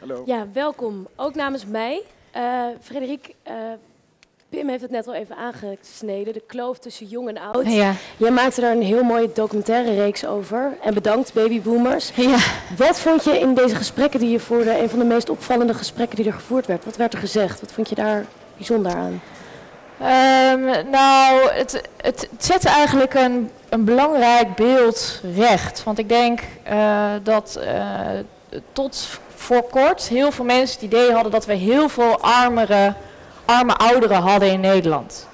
Hallo. Ja, welkom. Ook namens mij. Uh, Frederik, uh, Pim heeft het net al even aangesneden, de kloof tussen jong en oud. Ja. Jij maakte daar een heel mooie documentaire reeks over. En bedankt, babyboomers. Ja. Wat vond je in deze gesprekken die je voerde, een van de meest opvallende gesprekken die er gevoerd werd? Wat werd er gezegd? Wat vond je daar bijzonder aan? Um, nou, het, het, zette eigenlijk een, een belangrijk beeld recht. Want ik denk uh, dat uh, tot voor kort heel veel mensen het idee hadden dat we heel veel armere, arme ouderen hadden in Nederland.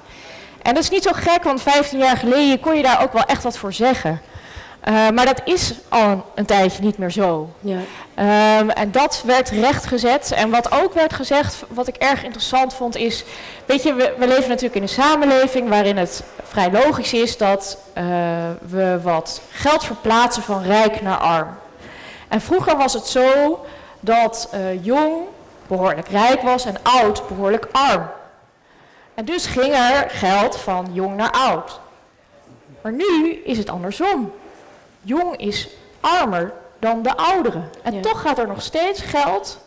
En dat is niet zo gek, want 15 jaar geleden kon je daar ook wel echt wat voor zeggen. Uh, maar dat is al een, een, tijdje niet meer zo. Ja. Um, en dat werd rechtgezet. En wat ook werd gezegd, wat ik erg interessant vond, is... Weet je, we, we leven natuurlijk in een samenleving waarin het vrij logisch is dat uh, we wat geld verplaatsen van rijk naar arm. En vroeger was het zo dat uh, jong behoorlijk rijk was en oud behoorlijk arm. En dus ging er geld van jong naar oud. Maar nu is het andersom. Jong is armer dan de ouderen. En Ja. toch gaat er nog steeds geld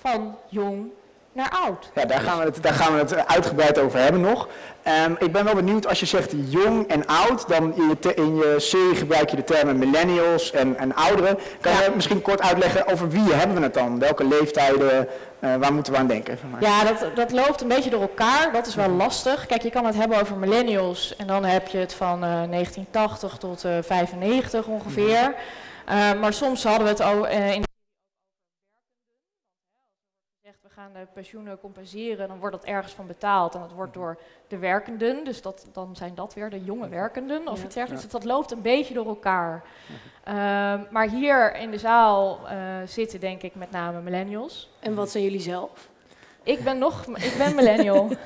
van jong naar oud. Ja, daar gaan, we het, daar gaan we het uitgebreid over hebben nog. Ehm, ik ben wel benieuwd, als je zegt jong en oud, dan in je, te- in je serie gebruik je de termen millennials en, en ouderen. Kan je misschien kort uitleggen over wie hebben we het dan? Welke leeftijden, eh, waar moeten we aan denken? Ja, dat, dat loopt een beetje door elkaar. Dat is wel lastig. Kijk, je kan het hebben over millennials en dan heb je het van eh, 1980 tot eh 95 ongeveer. Eh, maar soms hadden we het eh, in de pensioenen compenseren, dan wordt dat ergens van betaald en dat wordt door de werkenden, dus dat, dan zijn dat weer de jonge werkenden of Ja. iets dergelijks. Dus dat loopt een beetje door elkaar. Ehm, maar hier in de zaal eh, zitten denk ik met name millennials. En wat zijn jullie zelf? Ik ben nog, ik ben millennial.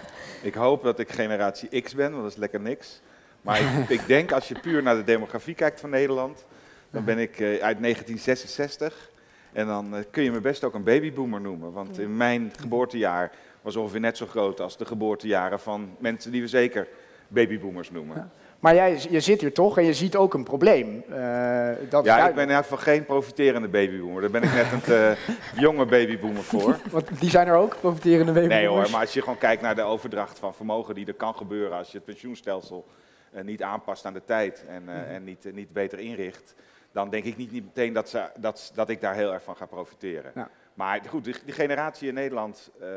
Ik hoop dat ik generatie X ben, want dat is lekker niks. Maar ik, ik denk als je puur naar de demografie kijkt van Nederland, dan ben ik eh, uit 1966. En dan eh, kun je me best ook een babyboomer noemen. Want in mijn geboortejaar was ongeveer net zo groot als de geboortejaren van mensen die we zeker babyboomers noemen. Ja. Maar jij, je zit hier toch en je ziet ook een probleem. Eh, dat Ja, ik ben in elk geval geen profiterende babyboomer. Daar ben ik net een te jonge babyboomer voor. Want die zijn er ook, profiterende Nee babyboomers. hoor, maar als je gewoon kijkt naar de overdracht van vermogen die er kan gebeuren als je het pensioenstelsel eh, niet aanpast aan de tijd en, eh, en niet, eh, niet beter inricht, dan denk ik niet, niet meteen dat, ze, dat, dat ik daar heel erg van ga profiteren. Ja. Maar goed, die, die generatie in Nederland eh,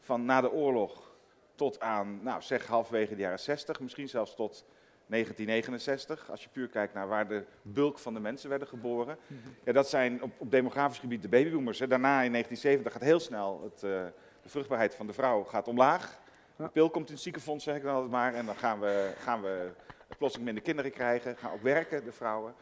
van na de oorlog tot aan, nou zeg halverwege de jaren 60, misschien zelfs tot 1969, als je puur kijkt naar waar de bulk van de mensen werden geboren. Ja, dat zijn op, op demografisch gebied de babyboomers. Hè. Daarna in 1970 gaat heel snel het, eh, de vruchtbaarheid van de vrouw gaat omlaag. De pil komt in het ziekenfonds, zeg ik dan altijd maar. En dan gaan we, gaan we plotseling minder kinderen krijgen. Gaan ook werken, de vrouwen.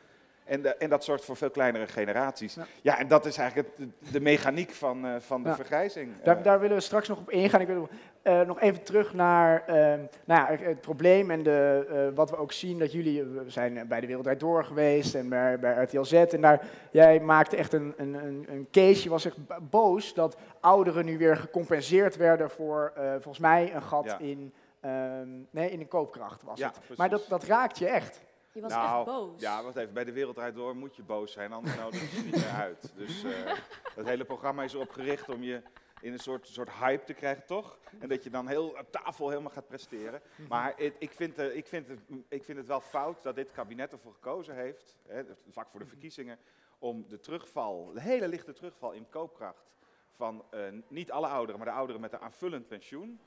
En, de- en dat zorgt voor veel kleinere generaties. Ja. Ja, en dat is eigenlijk het, de, mechaniek van, eh, van de Ja. vergrijzing. Daar, Eh, daar willen we straks nog op ingaan. Ik wil eh, nog even terug naar ehm, nou ja, het- probleem en de, wat we ook zien. Dat jullie, we zijn bij de Wereldrijd Door geweest en bij, bij RTL Z. En daar, jij maakte echt een, een, een, een case. Je was echt boos dat ouderen nu weer gecompenseerd werden voor, volgens mij, een gat in, ehm, nee, in de koopkracht was het. Maar dat, dat raakt je echt. Je was nou, echt boos. Ja, wacht even. Bij de Wereldrijd Door moet je boos zijn, anders nodig je niet meer uit. Dus eh dat hele programma is erop gericht om je in een soort, soort hype te krijgen, toch? En dat je dan heel op tafel helemaal gaat presteren. Maar het- ik, vind, eh, ik, vind het, ik vind het wel fout dat dit kabinet ervoor gekozen heeft, hè, vlak voor de verkiezingen, om de terugval, de hele lichte terugval in koopkracht van eh, niet alle ouderen, maar de ouderen met een aanvullend pensioen,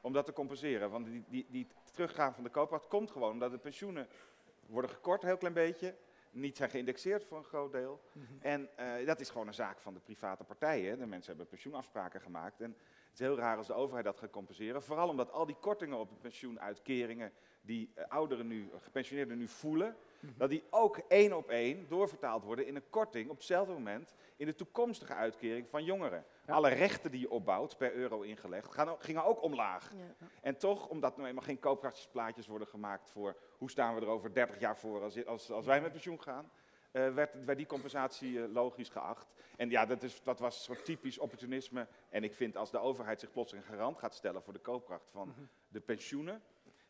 om dat te compenseren. Want die, die, die teruggaan van de koopkracht komt gewoon omdat de pensioenen worden gekort, een heel klein beetje. Niet zijn geïndexeerd voor een groot deel. En eh, dat is gewoon een zaak van de private partijen. De mensen hebben pensioenafspraken gemaakt. En het is heel raar als de overheid dat gaat compenseren. Vooral omdat al die kortingen op de pensioenuitkeringen die eh, ouderen nu, gepensioneerden nu voelen, dat die ook één op één doorvertaald worden in een korting op hetzelfde moment in de toekomstige uitkering van jongeren. Alle rechten die je opbouwt, per euro ingelegd, gaan, gingen ook omlaag. Ja. En toch, omdat nou eenmaal geen koopkrachtsplaatjes worden gemaakt voor hoe staan we er over 30 jaar voor als, als, als wij met pensioen gaan, eh, werd, werd die compensatie eh, logisch geacht. En ja, dat, is, dat was soort typisch opportunisme. En ik vind als de overheid zich plotseling garant gaat stellen voor de koopkracht van de pensioenen,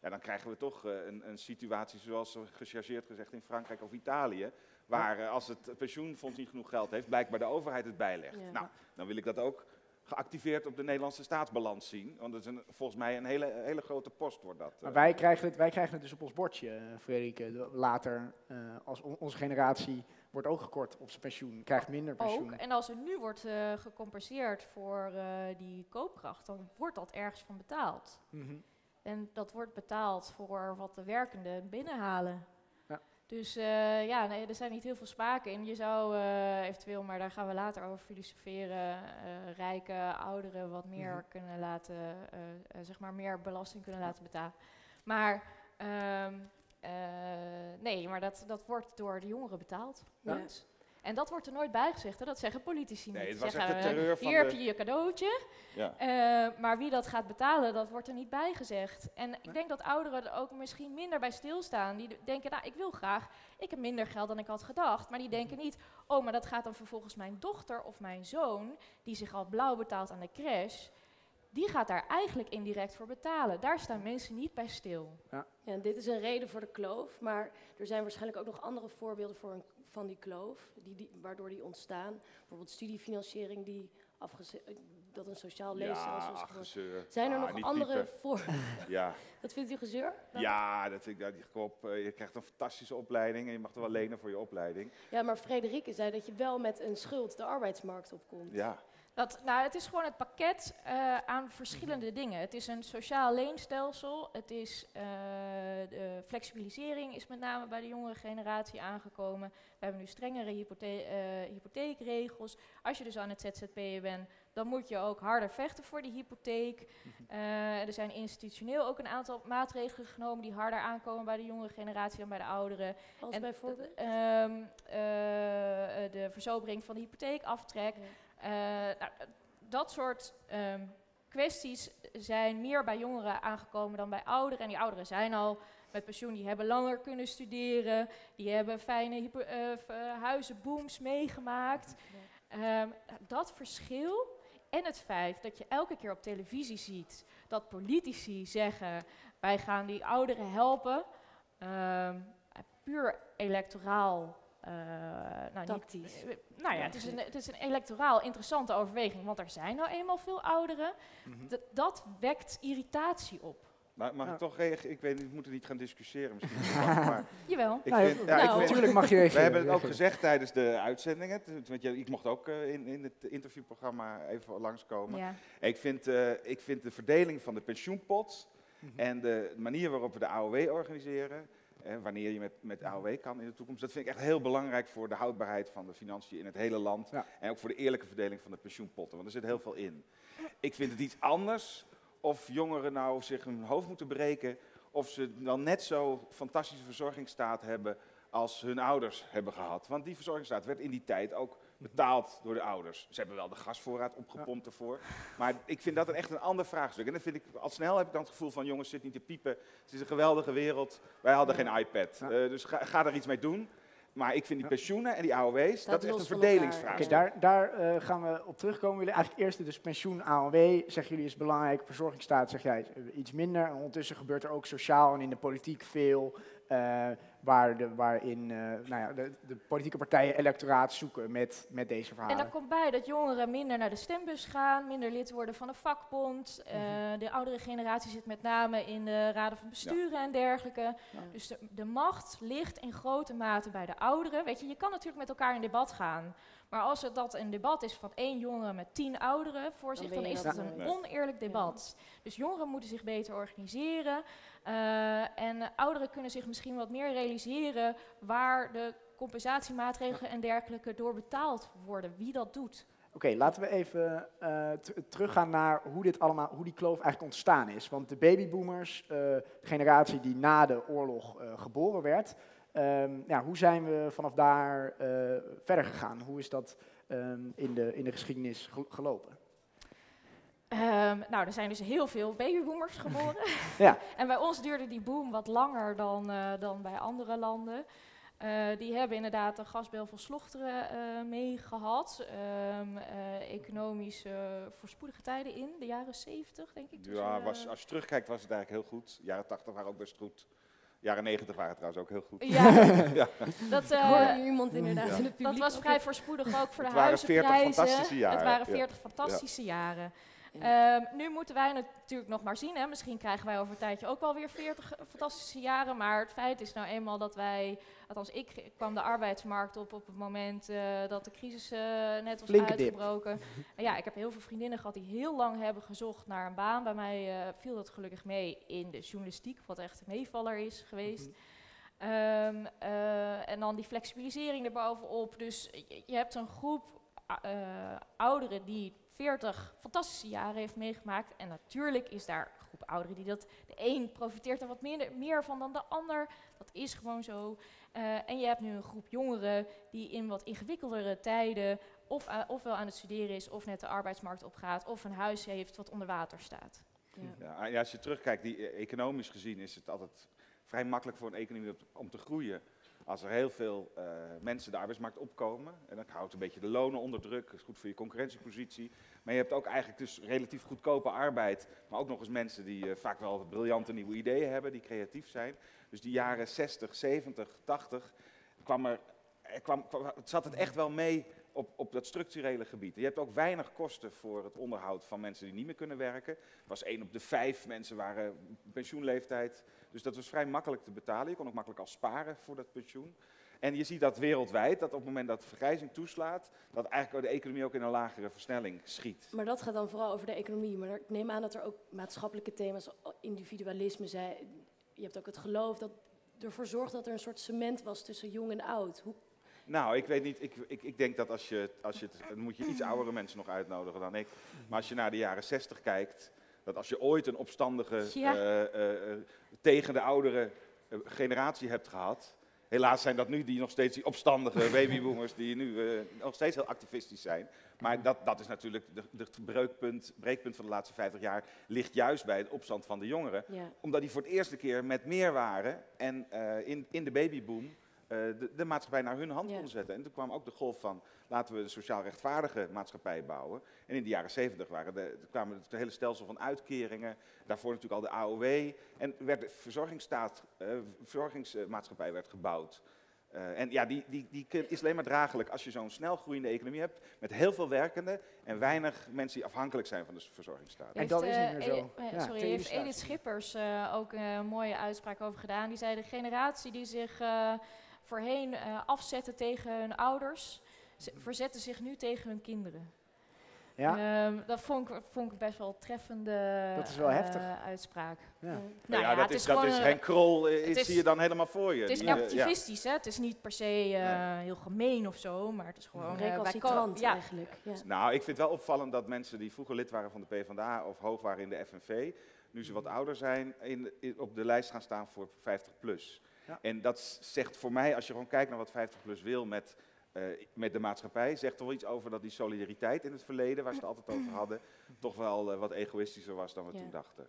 ja, dan krijgen we toch eh, een, een situatie zoals gechargeerd gezegd in Frankrijk of Italië. Waar eh, als het pensioenfonds niet genoeg geld heeft, blijkbaar de overheid het bijlegt. Ja. Nou, dan wil ik dat ook geactiveerd op de Nederlandse staatsbalans zien. Want dat is een, volgens mij een hele, hele grote post wordt dat. Maar eh. wij krijgen, het, wij krijgen het dus op ons bordje, Frederike. De- Later, eh, als on- onze generatie wordt ook gekort op zijn pensioen, krijgt minder pensioen. Ook. En als er nu wordt eh, gecompenseerd voor eh, die koopkracht, dan wordt dat ergens van betaald. Mhm. En dat wordt betaald voor wat de werkenden binnenhalen. Ja. Dus eh, ja, nee, er zijn niet heel veel spaken in. Je zou eh, eventueel, maar daar gaan we later over filosoferen, eh, rijke ouderen wat meer Mhm. kunnen laten, zeg maar meer belasting kunnen laten betalen. Maar ehm, eh, nee, maar dat, dat wordt door de jongeren betaald. Ja. En dat wordt er nooit bijgezegd, hè? dat zeggen politici Nee, niet. het was Zeggen, echt de terreur van Hier heb je je cadeautje, ja. eh, maar wie dat gaat betalen, dat wordt er niet bij gezegd. En ik denk dat ouderen er ook misschien minder bij stilstaan. Die denken, nou, ik wil graag, ik heb minder geld dan ik had gedacht. Maar die denken niet, oh, maar dat gaat dan vervolgens mijn dochter of mijn zoon, die zich al blauw betaalt aan de crash, die gaat daar eigenlijk indirect voor betalen. Daar staan mensen niet bij stil. Ja, en dit is een reden voor de kloof, maar er zijn waarschijnlijk ook nog andere voorbeelden voor een, van die kloof, die, die, waardoor die ontstaan. Bijvoorbeeld studiefinanciering die dat een sociaal leenstelsel Ja, is ach, geworden. gezeur. Zijn er Ah, nog andere voor? Ja. Wat vindt u gezeur? dan? ja, dat vind ik, dat, kom op, eh, je krijgt een fantastische opleiding en je mag er wel lenen voor je opleiding. Ja, maar Frederike zei dat je wel met een schuld de arbeidsmarkt opkomt. Ja, Dat, nou, het is gewoon het pakket eh, aan verschillende dingen. Het is een sociaal leenstelsel. Het is eh, de flexibilisering is met name bij de jongere generatie aangekomen. We hebben nu strengere hypothe- eh, hypotheekregels. Als je dus aan het ZZP'en bent, dan moet je ook harder vechten voor die hypotheek. Eh, er zijn institutioneel ook een aantal maatregelen genomen die harder aankomen bij de jongere generatie dan bij de ouderen. Als En bijvoorbeeld? Ehm, eh, eh, de verzobering van de hypotheekaftrek. Nou, dat soort ehm, kwesties zijn meer bij jongeren aangekomen dan bij ouderen. En die ouderen zijn al met pensioen, die hebben langer kunnen studeren. Die hebben fijne eh, v- eh, huizenbooms meegemaakt. Ehm, dat verschil en het feit dat je elke keer op televisie ziet dat politici zeggen: wij gaan die ouderen helpen. Ehm, puur electoraal. Eh, nou, Tactisch. Niet, eh, nou ja, het is, een, het is een electoraal interessante overweging, want er zijn nou eenmaal veel ouderen. Mhm. Dat wekt irritatie op. maar mag ik toch reageren? Ik weet niet, we moeten niet gaan discussiëren misschien. maar Jawel. ik Nou, vind, ja, nou, ik vind, Natuurlijk mag je reageren. We hebben het ook gezegd tijdens de uitzendingen. t- Want je, ik mocht ook eh, in, in het interviewprogramma even langskomen. Ja. Ik, vind, eh, ik vind de verdeling van de pensioenpot Mhm. en de manier waarop we de AOW organiseren, wanneer je met, met AOW kan in de toekomst, dat vind ik echt heel belangrijk voor de houdbaarheid van de financiën in het hele land. Ja. En ook voor de eerlijke verdeling van de pensioenpotten, want er zit heel veel in. Ik vind het iets anders of jongeren nou zich hun hoofd moeten breken of ze dan net zo fantastische verzorgingsstaat hebben als hun ouders hebben gehad. Want die verzorgingsstaat werd in die tijd ook betaald door de ouders. Ze hebben wel de gasvoorraad opgepompt ervoor. Maar ik vind dat een echt een ander vraagstuk. En dan vind ik, al snel heb ik dan het gevoel van, jongens, zit niet te piepen. Het is een geweldige wereld. Wij hadden geen iPad. Ja. Eh, dus ga, ga er iets mee doen. Maar ik vind die pensioenen en die AOW's, dat is echt een. Oké, daar, daar eh, gaan we op terugkomen. Jullie eigenlijk eerst dus pensioen, AOW, zeggen jullie is belangrijk. Verzorgingsstaat zeg jij eh, iets minder. En ondertussen gebeurt er ook sociaal en in de politiek veel. eh, waar de, waarin eh, nou ja, de, de politieke partijen electoraat zoeken met, met deze En verhalen. daar komt bij dat jongeren minder naar de stembus gaan, minder lid worden van een vakbond. Eh, Mhm. De oudere generatie zit met name in de raden van besturen en dergelijke. Dus de, de macht ligt in grote mate bij de ouderen. Weet je, je kan natuurlijk met elkaar in debat gaan. Maar als het dat een debat is van één jongere met tien ouderen voor zich, dan is dat een oneerlijk debat. Dus jongeren moeten zich beter organiseren. eh, en ouderen kunnen zich misschien wat meer realiseren waar de compensatiemaatregelen en dergelijke door betaald worden. Wie dat doet. Oké, laten we even eh, teruggaan naar hoe, dit allemaal, hoe die kloof eigenlijk ontstaan is. Want de babyboomers, eh, de generatie die na de oorlog eh, geboren werd, ehm, ja, hoe zijn we vanaf daar eh, verder gegaan? Hoe is dat ehm, in, de, in de geschiedenis gel- gelopen? Ehm, nou, er zijn dus heel veel babyboomers geboren. Ja. en bij ons duurde die boom wat langer dan, eh, dan bij andere landen. Eh, die hebben inderdaad de gasbel van Slochteren uh, meegehad. Um, uh, economisch voorspoedige tijden in de jaren 70, denk ik. Dus, ja, was, als je terugkijkt was het eigenlijk heel goed. Jaren 80 waren ook best goed. Jaren 90 waren trouwens ook heel goed. Ja, ja. dat uh, iemand inderdaad ja. in het publiek. Dat was vrij voorspoedig ook voor de het waren 40 huizenprijzen. fantastische jaren. Het waren 40 fantastische jaren. Um, nu moeten wij natuurlijk nog maar zien. Hè. Misschien krijgen wij over een tijdje ook wel weer 40 fantastische jaren. Maar het feit is nou eenmaal dat wij, althans ik kwam de arbeidsmarkt op op het moment uh, dat de crisis uh, net was Flinke uitgebroken. ja, ik heb heel veel vriendinnen gehad die heel lang hebben gezocht naar een baan. Bij mij uh, viel dat gelukkig mee in de journalistiek, wat echt een meevaller is geweest. Mm -hmm. um, en dan die flexibilisering erbovenop. Dus je, je hebt een groep ouderen die 40 fantastische jaren heeft meegemaakt. En natuurlijk is daar een groep ouderen die dat. De een profiteert er wat minder, meer van dan de ander. Dat is gewoon zo. Uh, en je hebt nu een groep jongeren die in wat ingewikkeldere tijden. Of, uh, ofwel aan het studeren is, of net de arbeidsmarkt opgaat, of een huis heeft wat onder water staat. Ja. Ja, als je terugkijkt, die, economisch gezien is het altijd vrij makkelijk voor een economie om te groeien. Als er heel veel uh, mensen de arbeidsmarkt opkomen, en dat houdt een beetje de lonen onder druk, dat is goed voor je concurrentiepositie. Maar je hebt ook eigenlijk dus relatief goedkope arbeid, maar ook nog eens mensen die uh, vaak wel briljante nieuwe ideeën hebben, die creatief zijn. Dus die jaren 60, 70, 80 kwam er, er kwam, kwam, zat het echt wel mee op, op dat structurele gebied. Je hebt ook weinig kosten voor het onderhoud van mensen die niet meer kunnen werken. was één op de vijf mensen waren pensioenleeftijd. Dus dat was vrij makkelijk te betalen. Je kon ook makkelijk al sparen voor dat pensioen. En je ziet dat wereldwijd, dat op het moment dat de vergrijzing toeslaat, dat eigenlijk de economie ook in een lagere versnelling schiet. Maar dat gaat dan vooral over de economie. Maar ik neem aan dat er ook maatschappelijke thema's, individualisme zijn. Je hebt ook het geloof dat ervoor zorgt dat er een soort cement was tussen jong en oud. Hoe nou, ik weet niet. Ik, ik, ik denk dat als je, als je. Dan moet je iets oudere mensen nog uitnodigen dan ik. Maar als je naar de jaren 60 kijkt. Dat als je ooit een opstandige. Ja. Uh, uh, tegen de oudere generatie hebt gehad. Helaas zijn dat nu die nog steeds die opstandige babyboomers. die nu uh, nog steeds heel activistisch zijn. Maar dat, dat is natuurlijk. Het breukpunt, breekpunt van de laatste 50 jaar. ligt juist bij het opstand van de jongeren. Ja. Omdat die voor het eerste keer met meer waren. en in, in de babyboom de, de, maatschappij naar hun hand Ja. kon zetten. En toen kwam ook de golf van laten we een sociaal rechtvaardige maatschappij bouwen. En in de jaren zeventig kwamen het hele stelsel van uitkeringen, daarvoor natuurlijk al de AOW. En werd de verzorgingsstaat, eh, verzorgingsmaatschappij werd gebouwd. Uh, en ja, die, die, die is alleen maar draaglijk als je zo'n snel groeiende economie hebt met heel veel werkenden en weinig mensen die afhankelijk zijn van de verzorgingsstaat. En dat is eh, niet meer zo. Eh, Ja, sorry, heeft. Edith Schippers eh, ook eh, een mooie uitspraak over gedaan. Die zei de generatie die zich eh, voorheen eh, afzette tegen hun ouders, ze- verzetten zich nu tegen hun kinderen. Ja, Ehm, dat vond ik, vond ik best wel een treffende Dat is wel eh, heftig. uitspraak. ja. Nou ja, ja, dat het is, is dat is Henk Krol, eh, is- zie je dan helemaal voor je. Het is Die, ja. activistisch, hè? Het is niet per se eh, heel gemeen of zo, maar het is gewoon... wij Recalcitrant ja, eigenlijk. Ja. Nou, ik vind het wel opvallend dat mensen die vroeger lid waren van de PvdA of hoog waren in de FNV, nu ze wat ouder zijn, in, in- op de lijst gaan staan voor 50 plus. Ja. En dat zegt voor mij, als je gewoon kijkt naar wat 50 plus wil met, eh, met de maatschappij, zegt toch wel iets over dat die solidariteit in het verleden, waar ze het altijd over hadden, toch wel eh, wat egoïstischer was dan we Ja. toen dachten.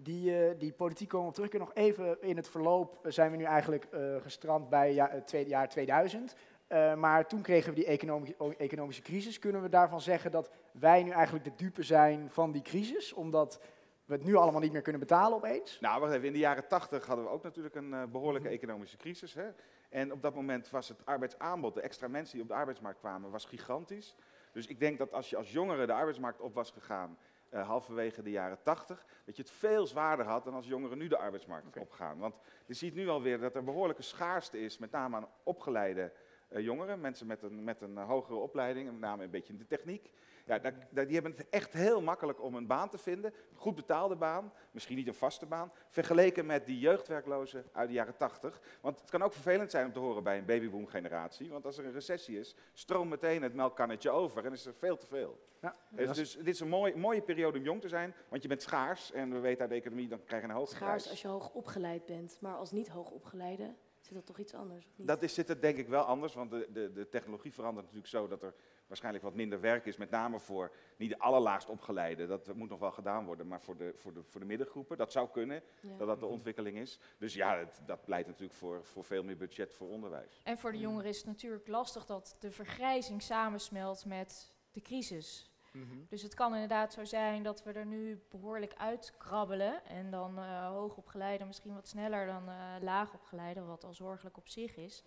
Die, eh, die politiek komen we terug. En nog even in het verloop zijn we nu eigenlijk eh, gestrand bij ja, het tweede jaar 2000. Eh, maar toen kregen we die economische, economische crisis. Kunnen we daarvan zeggen dat wij nu eigenlijk de dupe zijn van die crisis? Omdat we het nu allemaal niet meer kunnen betalen opeens? Nou, wacht even. In de jaren 80 hadden we ook natuurlijk een eh, behoorlijke economische crisis. Hè? En op dat moment was het arbeidsaanbod, de extra mensen die op de arbeidsmarkt kwamen, was gigantisch. Dus ik denk dat als je als jongere de arbeidsmarkt op was gegaan, eh, halverwege de jaren 80, dat je het veel zwaarder had dan als jongeren nu de arbeidsmarkt Oké. opgaan. Want je ziet nu alweer dat er behoorlijke schaarste is, met name aan opgeleide eh, jongeren, mensen met een, met een hogere opleiding, met name een beetje in de techniek. Ja, die hebben het echt heel makkelijk om een baan te vinden. Een goed betaalde baan, misschien niet een vaste baan. Vergeleken met die jeugdwerklozen uit de jaren 80. Want het kan ook vervelend zijn om te horen bij een babyboom generatie. Want als er een recessie is, stroomt meteen het melkkannetje over en is er veel te veel. Ja, Dus, dus dit is een mooie, mooie periode om jong te zijn. Want je bent schaars en we weten uit de economie, dan krijg je een hoge Schaars prijs. als je hoog opgeleid bent, maar als niet hoog opgeleide zit dat toch iets anders? Of niet? Dat is, zit het denk ik wel anders, want de, de, de technologie verandert natuurlijk zo dat er waarschijnlijk wat minder werk is, met name voor niet de allerlaagst opgeleide. Dat moet nog wel gedaan worden, maar voor de, voor de, voor de middengroepen. Dat zou kunnen, Ja. dat dat de ontwikkeling is. Dus ja, het, dat pleit natuurlijk voor, voor veel meer budget voor onderwijs. En voor de jongeren is het natuurlijk lastig dat de vergrijzing samensmelt met de crisis. Mhm. Dus het kan inderdaad zo zijn dat we er nu behoorlijk uitkrabbelen. En dan eh hoogopgeleiden misschien wat sneller dan eh laagopgeleiden, wat al zorgelijk op zich is.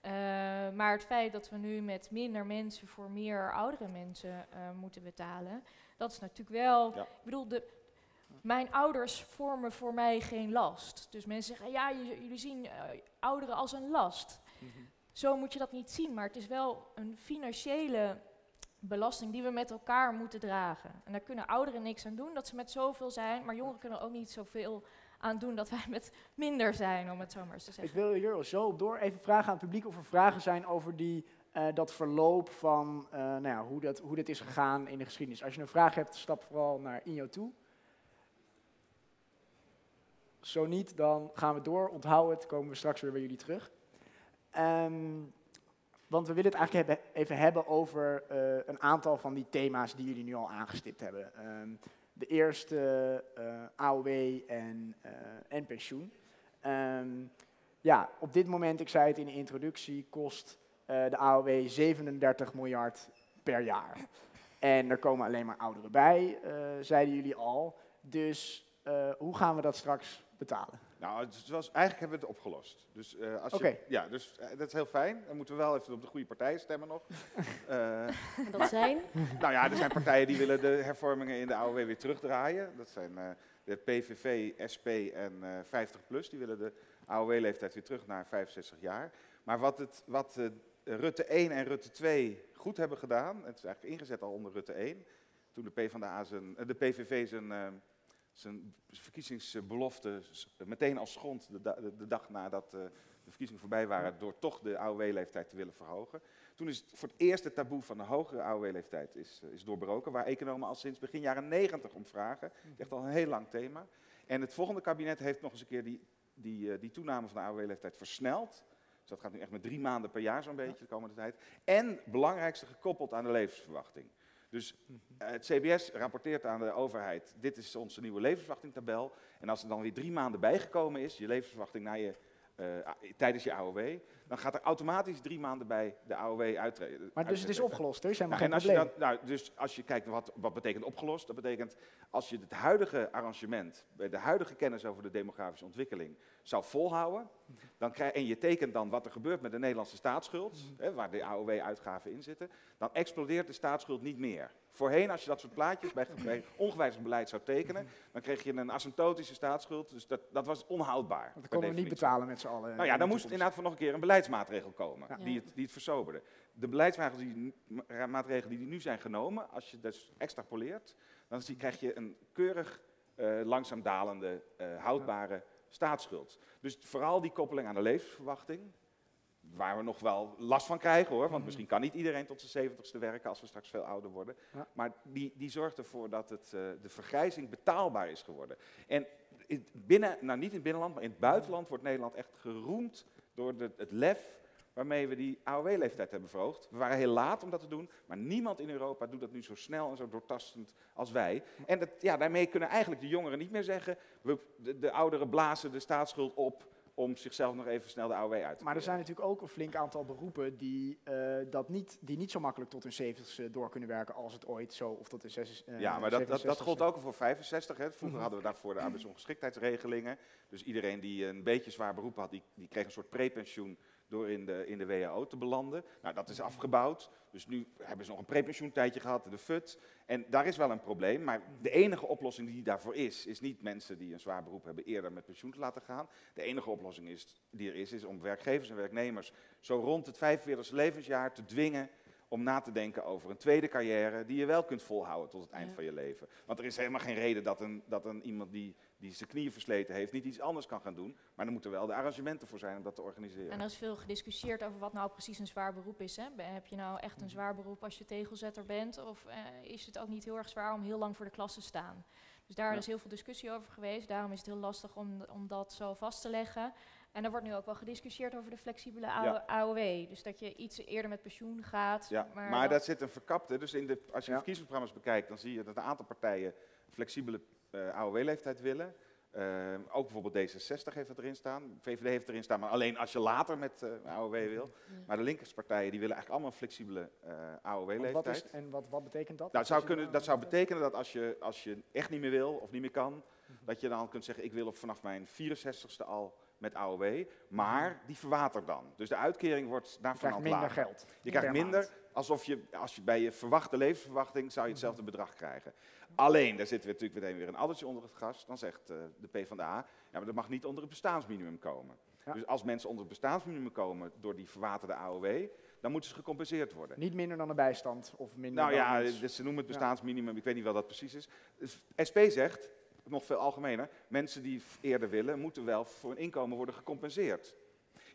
Eh, maar het feit dat we nu met minder mensen voor meer oudere mensen eh, moeten betalen, dat is natuurlijk wel. Ja. Ik bedoel, de, mijn ouders vormen voor mij geen last. Dus mensen zeggen, ja, jullie zien eh, ouderen als een last. Mhm. Zo moet je dat niet zien, maar het is wel een financiële belasting die we met elkaar moeten dragen. En daar kunnen ouderen niks aan doen dat ze met zoveel zijn, maar jongeren kunnen ook niet zoveel aan doen dat wij met minder zijn, om het zo maar eens te Ik zeggen. wil hier zo op door even vragen aan het publiek of er vragen zijn over die, eh, dat verloop van eh, nou ja, hoe, dat, hoe dit is gegaan in de geschiedenis. Als je een vraag hebt, stap vooral naar Injo toe. Zo niet, dan gaan we door. Onthoud het, komen we straks weer bij jullie terug. Ehm, want we willen het eigenlijk hebben, even hebben over eh, een aantal van die thema's die jullie nu al aangestipt hebben. Ehm, de eerste, eh, AOW en, eh, en pensioen. Ehm, ja, op dit moment, ik zei het in de introductie, kost eh, de AOW 37 miljard per jaar. En er komen alleen maar ouderen bij, zeiden jullie al. Dus hoe gaan we dat straks betalen? Nou, het was, eigenlijk hebben we het opgelost. Dus, eh, als je, Oké. ja, dus eh, dat is heel fijn. Dan moeten we wel even op de goede partij stemmen nog. Eh, En dat zijn, nou ja, er zijn partijen die willen de hervormingen in de AOW weer terugdraaien. Dat zijn eh, de PVV, SP en eh 50PLUS. Die willen de AOW-leeftijd weer terug naar 65 jaar. Maar wat, het, wat eh, Rutte 1 en Rutte 2 goed hebben gedaan, het is eigenlijk ingezet al onder Rutte 1, toen de, PvdA zijn, de PVV zijn, eh, zijn verkiezingsbelofte meteen als schond de, da- de, dag nadat eh, de verkiezingen voorbij waren, door toch de AOW-leeftijd te willen verhogen. Toen is het voor het eerst het taboe van de hogere AOW-leeftijd is, eh, is doorbroken, waar economen al sinds begin jaren 90 om vragen. Is echt al een heel lang thema. En het volgende kabinet heeft nog eens een keer die, die, eh, die toename van de AOW-leeftijd versneld. Dus dat gaat nu echt met drie maanden per jaar zo'n beetje de komende tijd. En belangrijkste gekoppeld aan de levensverwachting. Dus eh, het CBS rapporteert aan de overheid, dit is onze nieuwe levensverwachtingtabel. En als er dan weer drie maanden bijgekomen is, je levensverwachting na je, tijdens je AOW, dan gaat er automatisch drie maanden bij de AOW uittreden. Maar dus het is opgelost, er is helemaal Nou, en geen als je dan, nou, dus als je kijkt wat, wat betekent opgelost, dat betekent als je het huidige arrangement, bij de huidige kennis over de demografische ontwikkeling, zou volhouden, dan krijg, en je tekent dan wat er gebeurt met de Nederlandse staatsschuld, hè, waar de AOW-uitgaven in zitten, dan explodeert de staatsschuld niet meer. Voorheen, als je dat soort plaatjes bij, ongewijzigd beleid zou tekenen, dan kreeg je een asymptotische staatsschuld, dus dat, dat was onhoudbaar. Per komen we niet betalen met z'n allen. Nou ja, in dan moest inderdaad voor nog een keer een beleidsmaatregel komen Ja. die, het, die het versoberde. De beleidsmaatregelen die, nu zijn genomen, als je dus extrapoleert, dan zie, krijg je een keurig eh, langzaam dalende, eh, houdbare staatsschuld. Dus vooral die koppeling aan de levensverwachting, waar we nog wel last van krijgen hoor, want misschien kan niet iedereen tot zijn zeventigste werken als we straks veel ouder worden. Ja. Maar die, die zorgt ervoor dat het, eh, de vergrijzing betaalbaar is geworden. En in, binnen, nou niet in het binnenland, maar in het buitenland wordt Nederland echt geroemd door de, het lef waarmee we die AOW-leeftijd hebben verhoogd. We waren heel laat om dat te doen, maar niemand in Europa doet dat nu zo snel en zo doortastend als wij. En dat, ja, daarmee kunnen eigenlijk de jongeren niet meer zeggen, we, de, de ouderen blazen de staatsschuld op om zichzelf nog even snel de AOW uit te Maar er keren. zijn natuurlijk ook een flink aantal beroepen die, eh, dat niet, die niet zo makkelijk tot hun 70ste door kunnen werken als het ooit zo, of tot hun zes, eh, Ja, maar dat, dat, dat 67ste. gold ook al voor 65. Hè. Vroeger Mhm. hadden we daarvoor de arbeidsongeschiktheidsregelingen. Dus iedereen die een beetje zwaar beroep had, die, die kreeg een soort prepensioen door in de, in de WHO te belanden. Nou, dat is afgebouwd. Dus nu hebben ze nog een prepensioentijdje gehad, de FUT. En daar is wel een probleem. Maar de enige oplossing die daarvoor is, is niet mensen die een zwaar beroep hebben eerder met pensioen te laten gaan. De enige oplossing is, die er is, is om werkgevers en werknemers zo rond het 45e levensjaar te dwingen om na te denken over een tweede carrière die je wel kunt volhouden tot het eind Ja. van je leven. Want er is helemaal geen reden dat een, dat een iemand die, die zijn knieën versleten heeft niet iets anders kan gaan doen. Maar er moeten wel de arrangementen voor zijn om dat te organiseren. En er is veel gediscussieerd over wat nou precies een zwaar beroep is. Hè? Heb je nou echt een zwaar beroep als je tegelzetter bent? Of eh, is het ook niet heel erg zwaar om heel lang voor de klas te staan? Dus daar Ja. is heel veel discussie over geweest. Daarom is het heel lastig om, om dat zo vast te leggen. En er wordt nu ook wel gediscussieerd over de flexibele AO- AOW. Dus dat je iets eerder met pensioen gaat. Ja, maar maar dan- daar zit een verkapte. Dus in de, als je Ja. verkiezingsprogramma's bekijkt, dan zie je dat een aantal partijen flexibele AOW-leeftijd willen. Ehm, ook bijvoorbeeld D66 heeft dat erin staan. VVD heeft erin staan, maar alleen als je later met eh, AOW wil. Maar de linkerspartijen die willen eigenlijk allemaal een flexibele eh AOW-leeftijd. is, en wat, wat betekent dat? Nou, het zou, je kunnen, dat zou betekenen dat als je, als je echt niet meer wil of niet meer kan, dat je dan kunt zeggen, ik wil op vanaf mijn 64ste al met AOW, maar die verwatert dan. Dus de uitkering wordt Je daarvan krijgt al minder lager. geld. Je krijgt minder, maand. Alsof je, als je bij je verwachte levensverwachting zou je hetzelfde bedrag krijgen. Alleen, daar zitten we natuurlijk meteen weer een addertje onder het gas. Dan zegt eh, de PvdA, ja, maar dat mag niet onder het bestaansminimum komen. Ja. Dus als mensen onder het bestaansminimum komen door die verwaterde AOW, dan moeten ze gecompenseerd worden. Niet minder dan de bijstand of minder Nou dan ja, iets. dus ze noemen het bestaansminimum, ik weet niet wat dat precies is. Dus SP zegt, nog veel algemener, mensen die eerder willen, moeten wel voor hun inkomen worden gecompenseerd.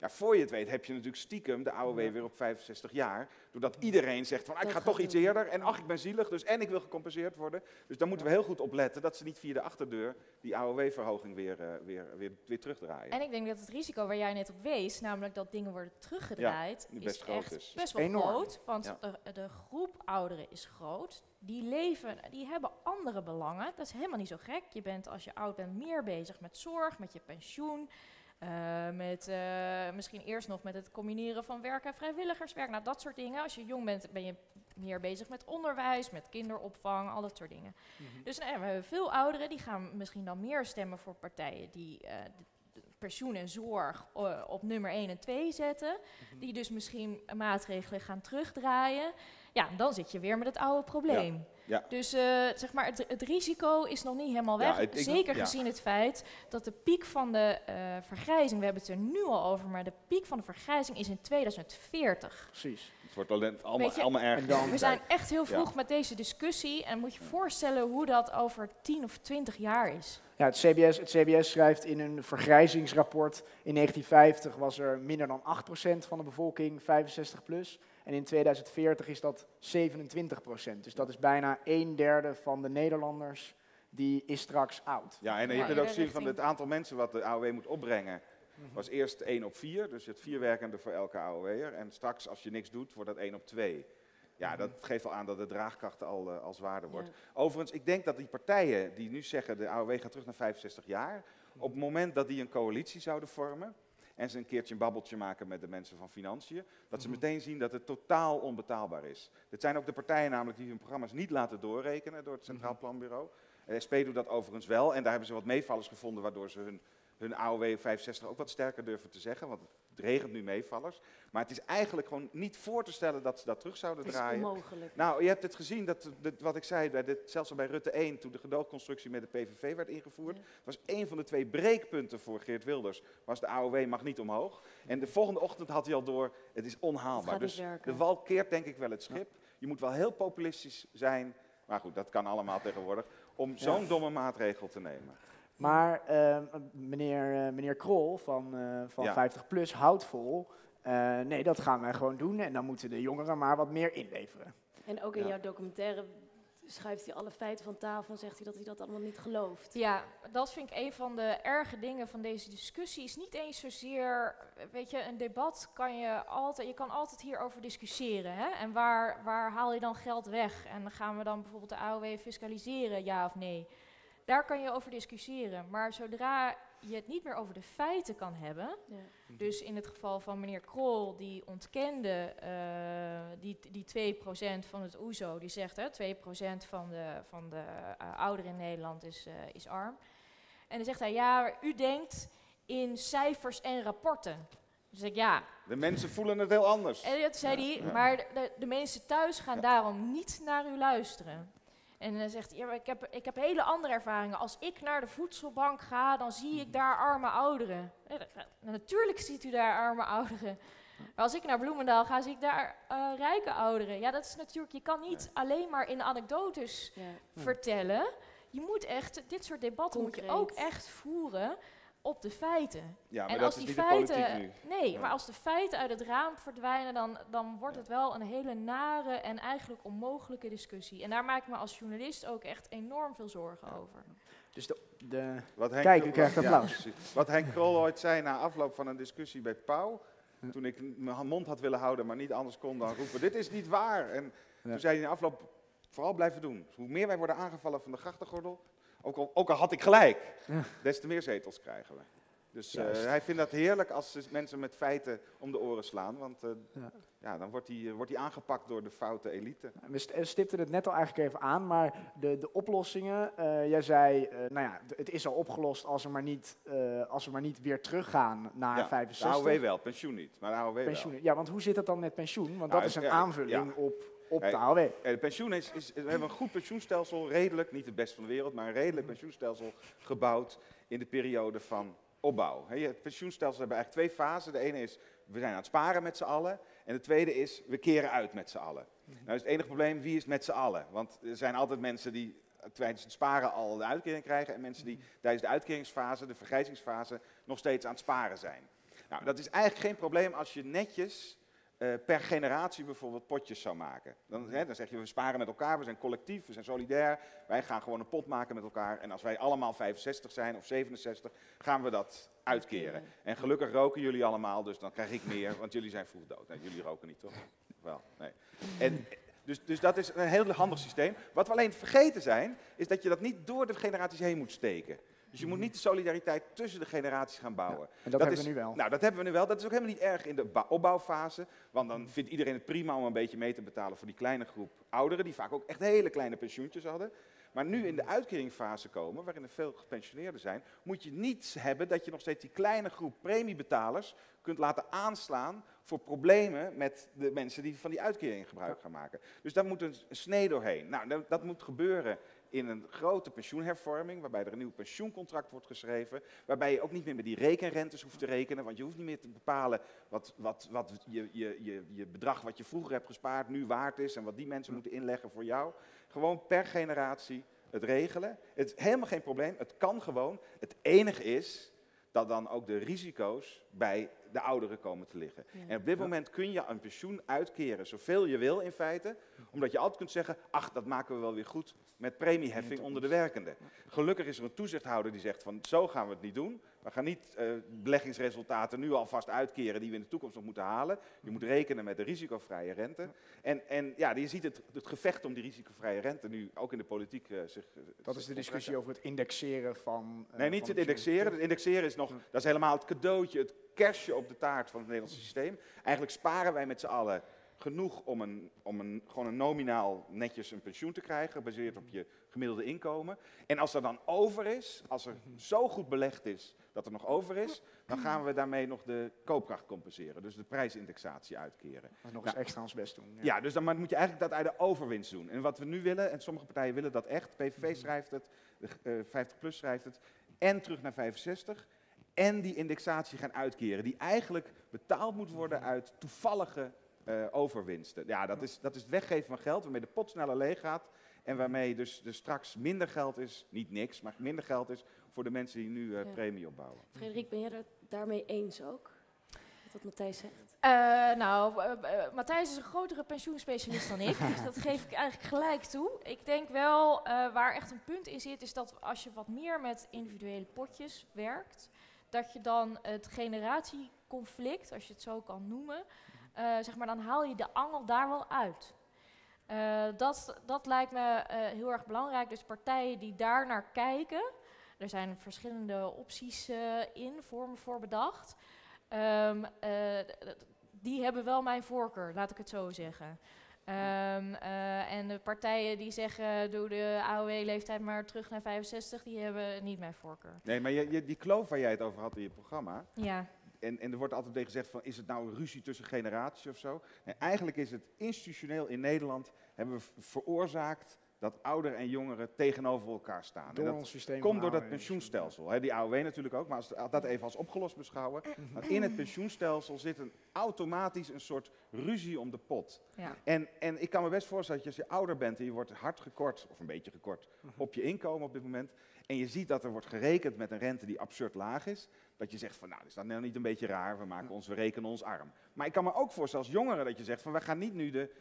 Ja, voor je het weet heb je natuurlijk stiekem de AOW weer op 65 jaar. Doordat iedereen zegt van, ah, ik ga toch iets eerder en ach, ik ben zielig, dus en ik wil gecompenseerd worden. Dus daar moeten we heel goed op letten dat ze niet via de achterdeur die AOW-verhoging weer, eh, weer, weer, weer terugdraaien. En ik denk dat het risico waar jij net op wees, namelijk dat dingen worden teruggedraaid, die is best groot echt is. best wel Enorm. groot. Want Ja. de, de groep ouderen is groot. Die leven, die hebben andere belangen. Dat is helemaal niet zo gek. Je bent als je oud bent meer bezig met zorg, met je pensioen. Eh, met eh, misschien eerst nog met het combineren van werk en vrijwilligerswerk. Nou, dat soort dingen. Als je jong bent, ben je meer bezig met onderwijs, met kinderopvang, al dat soort dingen. Mhm. Dus nou we hebben veel ouderen die gaan misschien dan meer stemmen voor partijen die de- de pensioen en zorg op nummer 1 en 2 zetten. Mhm. Die dus misschien maatregelen gaan terugdraaien. Ja, dan zit je weer met het oude probleem. ja. Dus eh, zeg maar, het, het risico is nog niet helemaal Ja, weg. het- Zeker ja. gezien het feit dat de piek van de eh, vergrijzing, we hebben het er nu al over, maar de piek van de vergrijzing is in 2040. Precies. Het wordt alleen, allemaal, je, allemaal dan- We zijn echt heel Ja. vroeg met deze discussie en moet je voorstellen hoe dat over 10 of 20 jaar is. Ja, het, CBS, het CBS schrijft in een vergrijzingsrapport, in 1950 was er minder dan 8% van de bevolking 65 plus. En in 2040 is dat 27%. Dus dat is bijna een derde van de Nederlanders die is straks oud. Ja, en je kunt ook de zien van het aantal mensen wat de AOW moet opbrengen. Was eerst 1 op 4, dus je hebt vier werkenden voor elke AOW'er. En straks, als je niks doet, wordt dat 1 op 2. Ja, dat geeft al aan dat de draagkracht al, al zwaarder wordt. Ja. Overigens, ik denk dat die partijen die nu zeggen de AOW gaat terug naar 65 jaar, op het moment dat die een coalitie zouden vormen en ze een keertje een babbeltje maken met de mensen van Financiën, dat ze meteen zien dat het totaal onbetaalbaar is. Dit zijn ook de partijen namelijk die hun programma's niet laten doorrekenen door het Centraal Planbureau. De SP doet dat overigens wel en daar hebben ze wat meevallers gevonden waardoor ze hun, hun AOW 65 ook wat sterker durven te zeggen, want het regent nu meevallers. Maar het is eigenlijk gewoon niet voor te stellen dat ze dat terug zouden Het is draaien. onmogelijk. Nou, je hebt het gezien, dat, dat- wat ik zei, bij dit, zelfs al bij Rutte 1, toen de gedoogconstructie met de PVV werd ingevoerd, Ja. was een van de twee breekpunten voor Geert Wilders, was de AOW mag niet omhoog. En de volgende ochtend had hij al door, het is onhaalbaar. Dus de wal keert denk ik wel het schip. Je moet wel heel populistisch zijn, maar goed, dat kan allemaal tegenwoordig, om zo'n domme maatregel te nemen. Maar eh, meneer, eh, meneer Krol van, eh, van Ja. 50 plus houdt vol. eh, nee, dat gaan wij gewoon doen en dan moeten de jongeren maar wat meer inleveren. En ook in Ja. jouw documentaire schuift hij alle feiten van tafel en zegt hij dat hij dat allemaal niet gelooft. Ja, dat vind ik een van de erge dingen van deze discussie. Is niet eens zozeer, weet je, een debat kan je altijd, je kan altijd hierover discussiëren. Hè? En waar, waar haal je dan geld weg? En gaan we dan bijvoorbeeld de AOW fiscaliseren, ja of nee? Daar kan je over discussiëren. Maar zodra je het niet meer over de feiten kan hebben, Ja. dus in het geval van meneer Krol, die ontkende eh, die, die 2% van het OESO, die zegt hè, 2% van de, van de eh, ouderen in Nederland is, eh, is arm. En dan zegt hij, ja, u denkt in cijfers en rapporten. Dus ik, ja, De mensen voelen het heel anders. en dat zei hij, ja. maar de, de mensen thuis gaan daarom niet naar u luisteren. En dan zegt hij, ja, maar ik, heb, ik heb hele andere ervaringen. Als ik naar de voedselbank ga, dan zie ik daar arme ouderen. Ja, natuurlijk ziet u daar arme ouderen. Maar als ik naar Bloemendaal ga, zie ik daar eh, rijke ouderen. Ja, dat is natuurlijk, je kan niet alleen maar in anekdotes Ja. vertellen. Je moet echt, dit soort debatten moet je ook echt voeren op de feiten. Ja, maar en dat als is die niet feiten, de politiek nu. nee, Ja. maar als de feiten uit het raam verdwijnen, dan, dan wordt het wel een hele nare en eigenlijk onmogelijke discussie. En daar maak ik me als journalist ook echt enorm veel zorgen over. Dus de, de, Wat Henk Kijk, krijgt ja, applaus. Wat Henk Krol ooit zei na afloop van een discussie bij Pauw, toen ik mijn mond had willen houden, maar niet anders kon dan roepen, dit is niet waar. En Ja. toen zei hij in afloop, vooral blijven doen. Dus hoe meer wij worden aangevallen van de grachtengordel, ook al, ook al had ik gelijk, Ja. des te meer zetels krijgen we. Dus eh, hij vindt dat heerlijk als mensen met feiten om de oren slaan, want eh, Ja. ja. dan wordt hij, eh, wordt hij aangepakt door de foute elite. we st- we stipten het net al eigenlijk even aan, maar de, de oplossingen, jij zei, nou ja, het is al opgelost als we maar niet, als we maar niet weer teruggaan naar Ja, De 65. AOW wel, pensioen niet, maar de AOW wel. pensioen. Ja, want hoe zit het dan met pensioen? Want Nou, dat is een aanvulling ja. op, op de AOW. Pensioen is, is, we hebben een goed pensioenstelsel, redelijk, niet het beste van de wereld, maar een redelijk pensioenstelsel gebouwd in de periode van opbouw. Het pensioenstelsel hebben eigenlijk twee fasen. De ene is, we zijn aan het sparen met z'n allen. En de tweede is, we keren uit met z'n allen. Nou is het enige probleem, wie is met z'n allen? Want er zijn altijd mensen die tijdens het sparen al de uitkering krijgen en mensen die tijdens de uitkeringsfase, de vergrijzingsfase, nog steeds aan het sparen zijn. Nou, dat is eigenlijk geen probleem als je netjes eh, per generatie bijvoorbeeld potjes zou maken. Dan, hè, dan zeg je, we sparen met elkaar, we zijn collectief, we zijn solidair. Wij gaan gewoon een pot maken met elkaar. En als wij allemaal 65 zijn of 67, gaan we dat uitkeren. En gelukkig roken jullie allemaal, dus dan krijg ik meer, want jullie zijn vroeg dood. Nee, jullie roken niet, toch? Wel, nee. En, dus, dus dat is een heel handig systeem. Wat we alleen vergeten zijn, is dat je dat niet door de generaties heen moet steken. Dus je moet niet de solidariteit tussen de generaties gaan bouwen. En dat, hebben is, we nu wel. Nou, dat hebben we nu wel. Dat is ook helemaal niet erg in de opbouwfase. Want dan vindt iedereen het prima om een beetje mee te betalen voor die kleine groep ouderen, die vaak ook echt hele kleine pensioentjes hadden. Maar nu in de uitkeringfase komen, waarin er veel gepensioneerden zijn, moet je niet hebben dat je nog steeds die kleine groep premiebetalers kunt laten aanslaan voor problemen met de mensen die van die uitkering gebruik gaan maken. Dus daar moet een, een snee doorheen. Nou, dat, dat moet gebeuren in een grote pensioenhervorming, waarbij er een nieuw pensioencontract wordt geschreven, waarbij je ook niet meer met die rekenrentes hoeft te rekenen, want je hoeft niet meer te bepalen wat, wat, wat je, je, je, je bedrag wat je vroeger hebt gespaard nu waard is en wat die mensen moeten inleggen voor jou. Gewoon per generatie het regelen. Het is helemaal geen probleem, het kan gewoon. Het enige is dat dan ook de risico's bij de ouderen komen te liggen. Ja. En op dit moment kun je een pensioen uitkeren zoveel je wil in feite, omdat je altijd kunt zeggen, ach, dat maken we wel weer goed met premieheffing onder de werkenden. Gelukkig is er een toezichthouder die zegt van, zo gaan we het niet doen. We gaan niet eh, beleggingsresultaten nu alvast uitkeren die we in de toekomst nog moeten halen. Je moet rekenen met de risicovrije rente. En, en ja, je ziet het, het gevecht om die risicovrije rente nu ook in de politiek eh, zich... eh, Dat is de discussie over het indexeren van... Nee, niet van het de indexeren. Het indexeren is nog, dat is helemaal het cadeautje, het kerstje op de taart van het Nederlandse systeem. Eigenlijk sparen wij met z'n allen genoeg om, een, om een, gewoon een nominaal netjes een pensioen te krijgen, gebaseerd op je gemiddelde inkomen. En als er dan over is, als er zo goed belegd is dat er nog over is, dan gaan we daarmee nog de koopkracht compenseren. Dus de prijsindexatie uitkeren. Is nog eens extra ons best doen. Ja, dus dan maar moet je eigenlijk dat uit de overwinst doen. En wat we nu willen, en sommige partijen willen dat echt, PVV schrijft het, de eh, 50PLUS schrijft het, en terug naar 65, en die indexatie gaan uitkeren, die eigenlijk betaald moet worden uit toevallige eh, overwinsten. Ja, dat is, dat is het weggeven van geld, waarmee de pot sneller leeg gaat, en waarmee dus, dus straks minder geld is, niet niks, maar minder geld is voor de mensen die nu eh, Ja. premie opbouwen. Frederik, ben jij het daarmee eens ook? Wat Matthijs zegt? Eh, nou, eh, Matthijs is een grotere pensioenspecialist dan ik, dus dat geef ik eigenlijk gelijk toe. Ik denk wel, eh, waar echt een punt in zit, is dat als je wat meer met individuele potjes werkt, dat je dan het generatieconflict, als je het zo kan noemen, eh, zeg maar, dan haal je de angel daar wel uit. Eh, dat, dat lijkt me eh, heel erg belangrijk. Dus partijen die daar naar kijken, er zijn verschillende opties eh, in, vormen voor bedacht. Ehm, eh, die hebben wel mijn voorkeur, laat ik het zo zeggen. Ehm, eh, en de partijen die zeggen, doe de AOW-leeftijd maar terug naar 65, die hebben niet mijn voorkeur. Nee, maar je, je- die kloof waar jij het over had in je programma, Ja, en, en er wordt altijd tegen gezegd van, is het nou een ruzie tussen generaties of zo? Nee, eigenlijk is het institutioneel in Nederland, hebben we veroorzaakt dat ouderen en jongeren tegenover elkaar staan. Door en dat ons systeem komt door dat pensioenstelsel. Hè, die AOW natuurlijk ook, maar als dat even als opgelost beschouwen. Maar in het pensioenstelsel zit een, automatisch een soort ruzie om de pot. Ja. En, en ik kan me best voorstellen dat je als je ouder bent en je wordt hard gekort, of een beetje gekort, op je inkomen op dit moment. En je ziet dat er wordt gerekend met een rente die absurd laag is. Dat je zegt van nou, is dat nou niet een beetje raar? We, maken ons, we rekenen ons arm. Maar ik kan me ook voorstellen als jongere dat je zegt van we gaan niet nu de,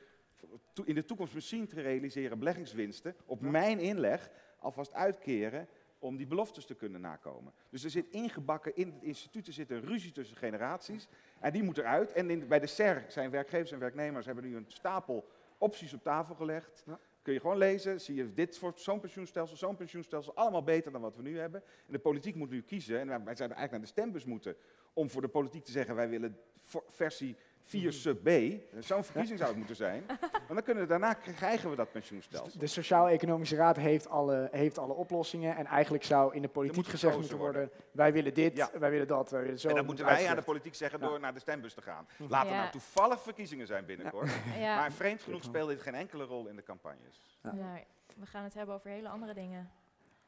in de toekomst misschien te realiseren beleggingswinsten op mijn inleg alvast uitkeren om die beloftes te kunnen nakomen. Dus er zit ingebakken in het instituut, er zit een ruzie tussen generaties en die moet eruit. En in, bij de SER zijn werkgevers en werknemers hebben nu een stapel opties op tafel gelegd. Kun je gewoon lezen, zie je dit soort zo'n pensioenstelsel, zo'n pensioenstelsel, allemaal beter dan wat we nu hebben. En de politiek moet nu kiezen, en wij zouden eigenlijk naar de stembus moeten, om voor de politiek te zeggen, wij willen voor- versie 4 sub B. Zo'n verkiezing zou het moeten zijn. Want dan kunnen we, daarna krijgen we dat pensioenstelsel. De Sociaal-Economische Raad heeft alle, heeft alle oplossingen. En eigenlijk zou in de politiek moet gezegd moeten worden: wij willen dit, Ja. wij willen dat, wij willen zo. En dan moeten moet wij aan de politiek zeggen Ja. door naar de stembus te gaan. Laten er Ja. nou toevallig verkiezingen zijn binnenkort. Ja. Maar vreemd genoeg speelde dit geen enkele rol in de campagnes. Ja. Nee, we gaan het hebben over hele andere dingen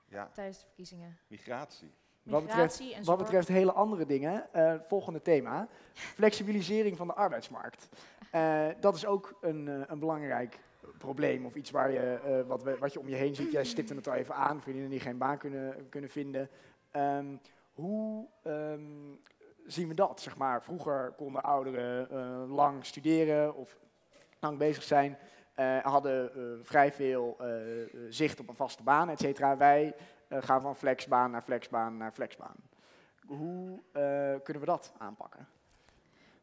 Ja, tijdens de verkiezingen. migratie. Wat betreft, wat betreft hele andere dingen, eh, volgende thema: flexibilisering van de arbeidsmarkt. Eh, dat is ook een, eh, een belangrijk probleem of iets waar je, wat, wat je om je heen ziet. Jij stipte het al even aan, vriendinnen die geen baan kunnen, kunnen vinden. Ehm, hoe ehm, zien we dat? Zeg maar, vroeger konden ouderen lang studeren of lang bezig zijn, hadden vrij veel zicht op een vaste baan, et cetera. Wij gaan van flexbaan naar flexbaan naar flexbaan. Hoe eh, kunnen we dat aanpakken?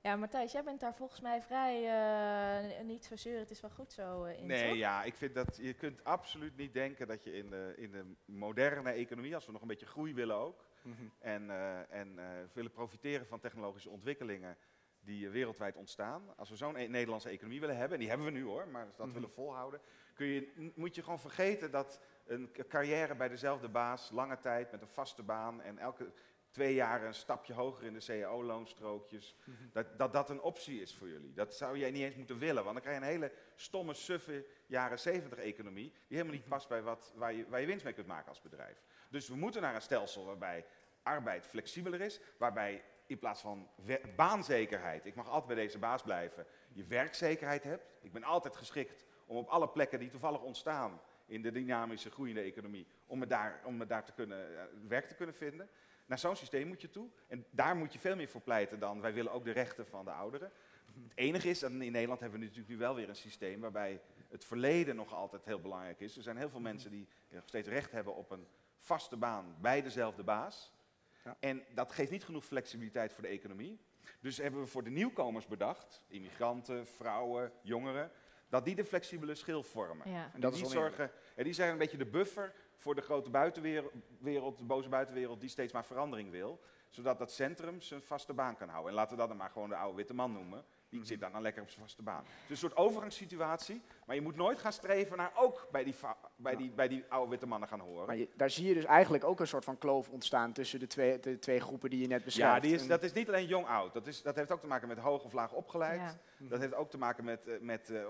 Ja, Matthijs, jij bent daar volgens mij vrij eh, niet zo zeuren. Het is wel goed zo eh, in, Nee, toch? ja, ik vind dat je kunt absoluut niet denken dat je in de, in de moderne economie, als we nog een beetje groei willen ook, en, eh, en eh, willen profiteren van technologische ontwikkelingen die eh, wereldwijd ontstaan. Als we zo'n e- Nederlandse economie willen hebben, en die hebben we nu hoor, maar als we dat Mhm. willen volhouden, kun je, moet je gewoon vergeten dat een carrière bij dezelfde baas, lange tijd, met een vaste baan en elke twee jaar een stapje hoger in de cao-loonstrookjes, dat, dat dat een optie is voor jullie. Dat zou jij niet eens moeten willen, want dan krijg je een hele stomme, suffe jaren 70 economie, die helemaal niet past bij wat, waar, je, waar je winst mee kunt maken als bedrijf. Dus we moeten naar een stelsel waarbij arbeid flexibeler is, waarbij in plaats van baanzekerheid, ik mag altijd bij deze baas blijven, je werkzekerheid hebt. Ik ben altijd geschikt om op alle plekken die toevallig ontstaan in de dynamische groeiende economie, om me daar, om me daar te kunnen, eh, werk te kunnen vinden. Naar zo'n systeem moet je toe. En daar moet je veel meer voor pleiten dan wij willen ook de rechten van de ouderen. Het enige is, en in Nederland hebben we natuurlijk nu wel weer een systeem waarbij het verleden nog altijd heel belangrijk is. Er zijn heel veel mensen die nog steeds recht hebben op een vaste baan bij dezelfde baas. Ja. En dat geeft niet genoeg flexibiliteit voor de economie. Dus hebben we voor de nieuwkomers bedacht, immigranten, vrouwen, jongeren, dat die de flexibele schil vormen. Ja. En dat is die, oneerlijk. zorgen, en die zijn een beetje de buffer voor de grote buitenwereld, wereld, de boze buitenwereld, die steeds maar verandering wil. Zodat dat centrum zijn vaste baan kan houden. En laten we dat dan maar gewoon de oude witte man noemen. Die zit dan, dan lekker op zijn vaste baan. Dus een soort overgangssituatie. Maar je moet nooit gaan streven naar ook bij die, bij die, bij die oude witte mannen gaan horen. Maar je- daar zie je dus eigenlijk ook een soort van kloof ontstaan tussen de twee, de twee groepen die je net beschrijft. Ja, die is, dat is niet alleen jong-oud. Dat, is- dat heeft ook te maken met hoog of laag opgeleid. Ja. Dat heeft ook te maken met, eh, met eh,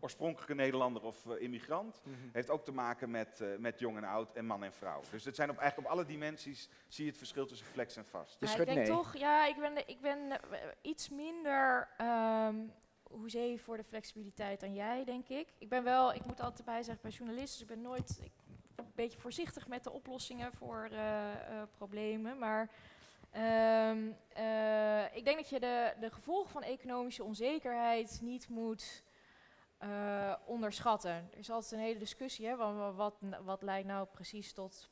oorspronkelijke Nederlander of eh, immigrant. Mhm. heeft ook te maken met, eh, met jong en oud en man en vrouw. Dus het zijn op, eigenlijk op alle dimensies zie je het verschil tussen flex en vast. Ja, ik denk nee. toch, ja, ik ben, ik ben iets minder ehm hoezee voor de flexibiliteit dan jij, denk ik. Ik ben wel, ik moet altijd bij zeggen, bij journalisten, dus ik ben nooit ik, een beetje voorzichtig met de oplossingen voor eh, eh, problemen. Maar ehm, eh, ik denk dat je de, de gevolgen van economische onzekerheid niet moet onderschatten. Er is altijd een hele discussie, hè, van wat, wat leidt nou precies tot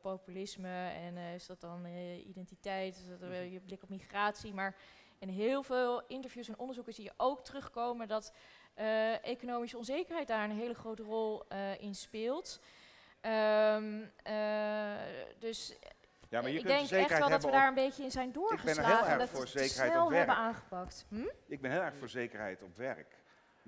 populisme en is dat dan identiteit, is dat eh, je blik op migratie, maar in heel veel interviews en onderzoeken zie je ook terugkomen dat eh, economische onzekerheid daar een hele grote rol eh, in speelt. Ehm, eh, dus Ja, maar je ik kunt denk de echt wel dat we hebben daar een beetje in zijn ben er heel doorgeslagen. erg dat voor we zekerheid snel op hebben werk. aangepakt. Hm? Ik ben heel erg voor zekerheid op werk.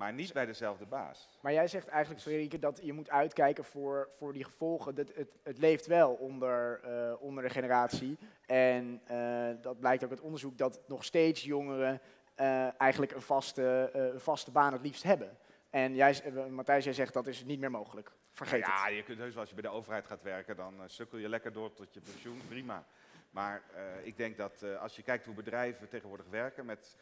Maar niet bij dezelfde baas. Maar jij zegt eigenlijk, Frederike, dat je moet uitkijken voor, voor die gevolgen. Dat het, het leeft wel onder, eh, onder de generatie. En eh, dat blijkt ook uit onderzoek dat nog steeds jongeren eh, eigenlijk een vaste, een vaste baan het liefst hebben. En jij, Matthijs, jij zegt dat is niet meer mogelijk. Vergeet ja, het. je kunt heus wel, als je bij de overheid gaat werken, dan sukkel je lekker door tot je pensioen, prima. Maar ik denk dat als je kijkt hoe bedrijven tegenwoordig werken met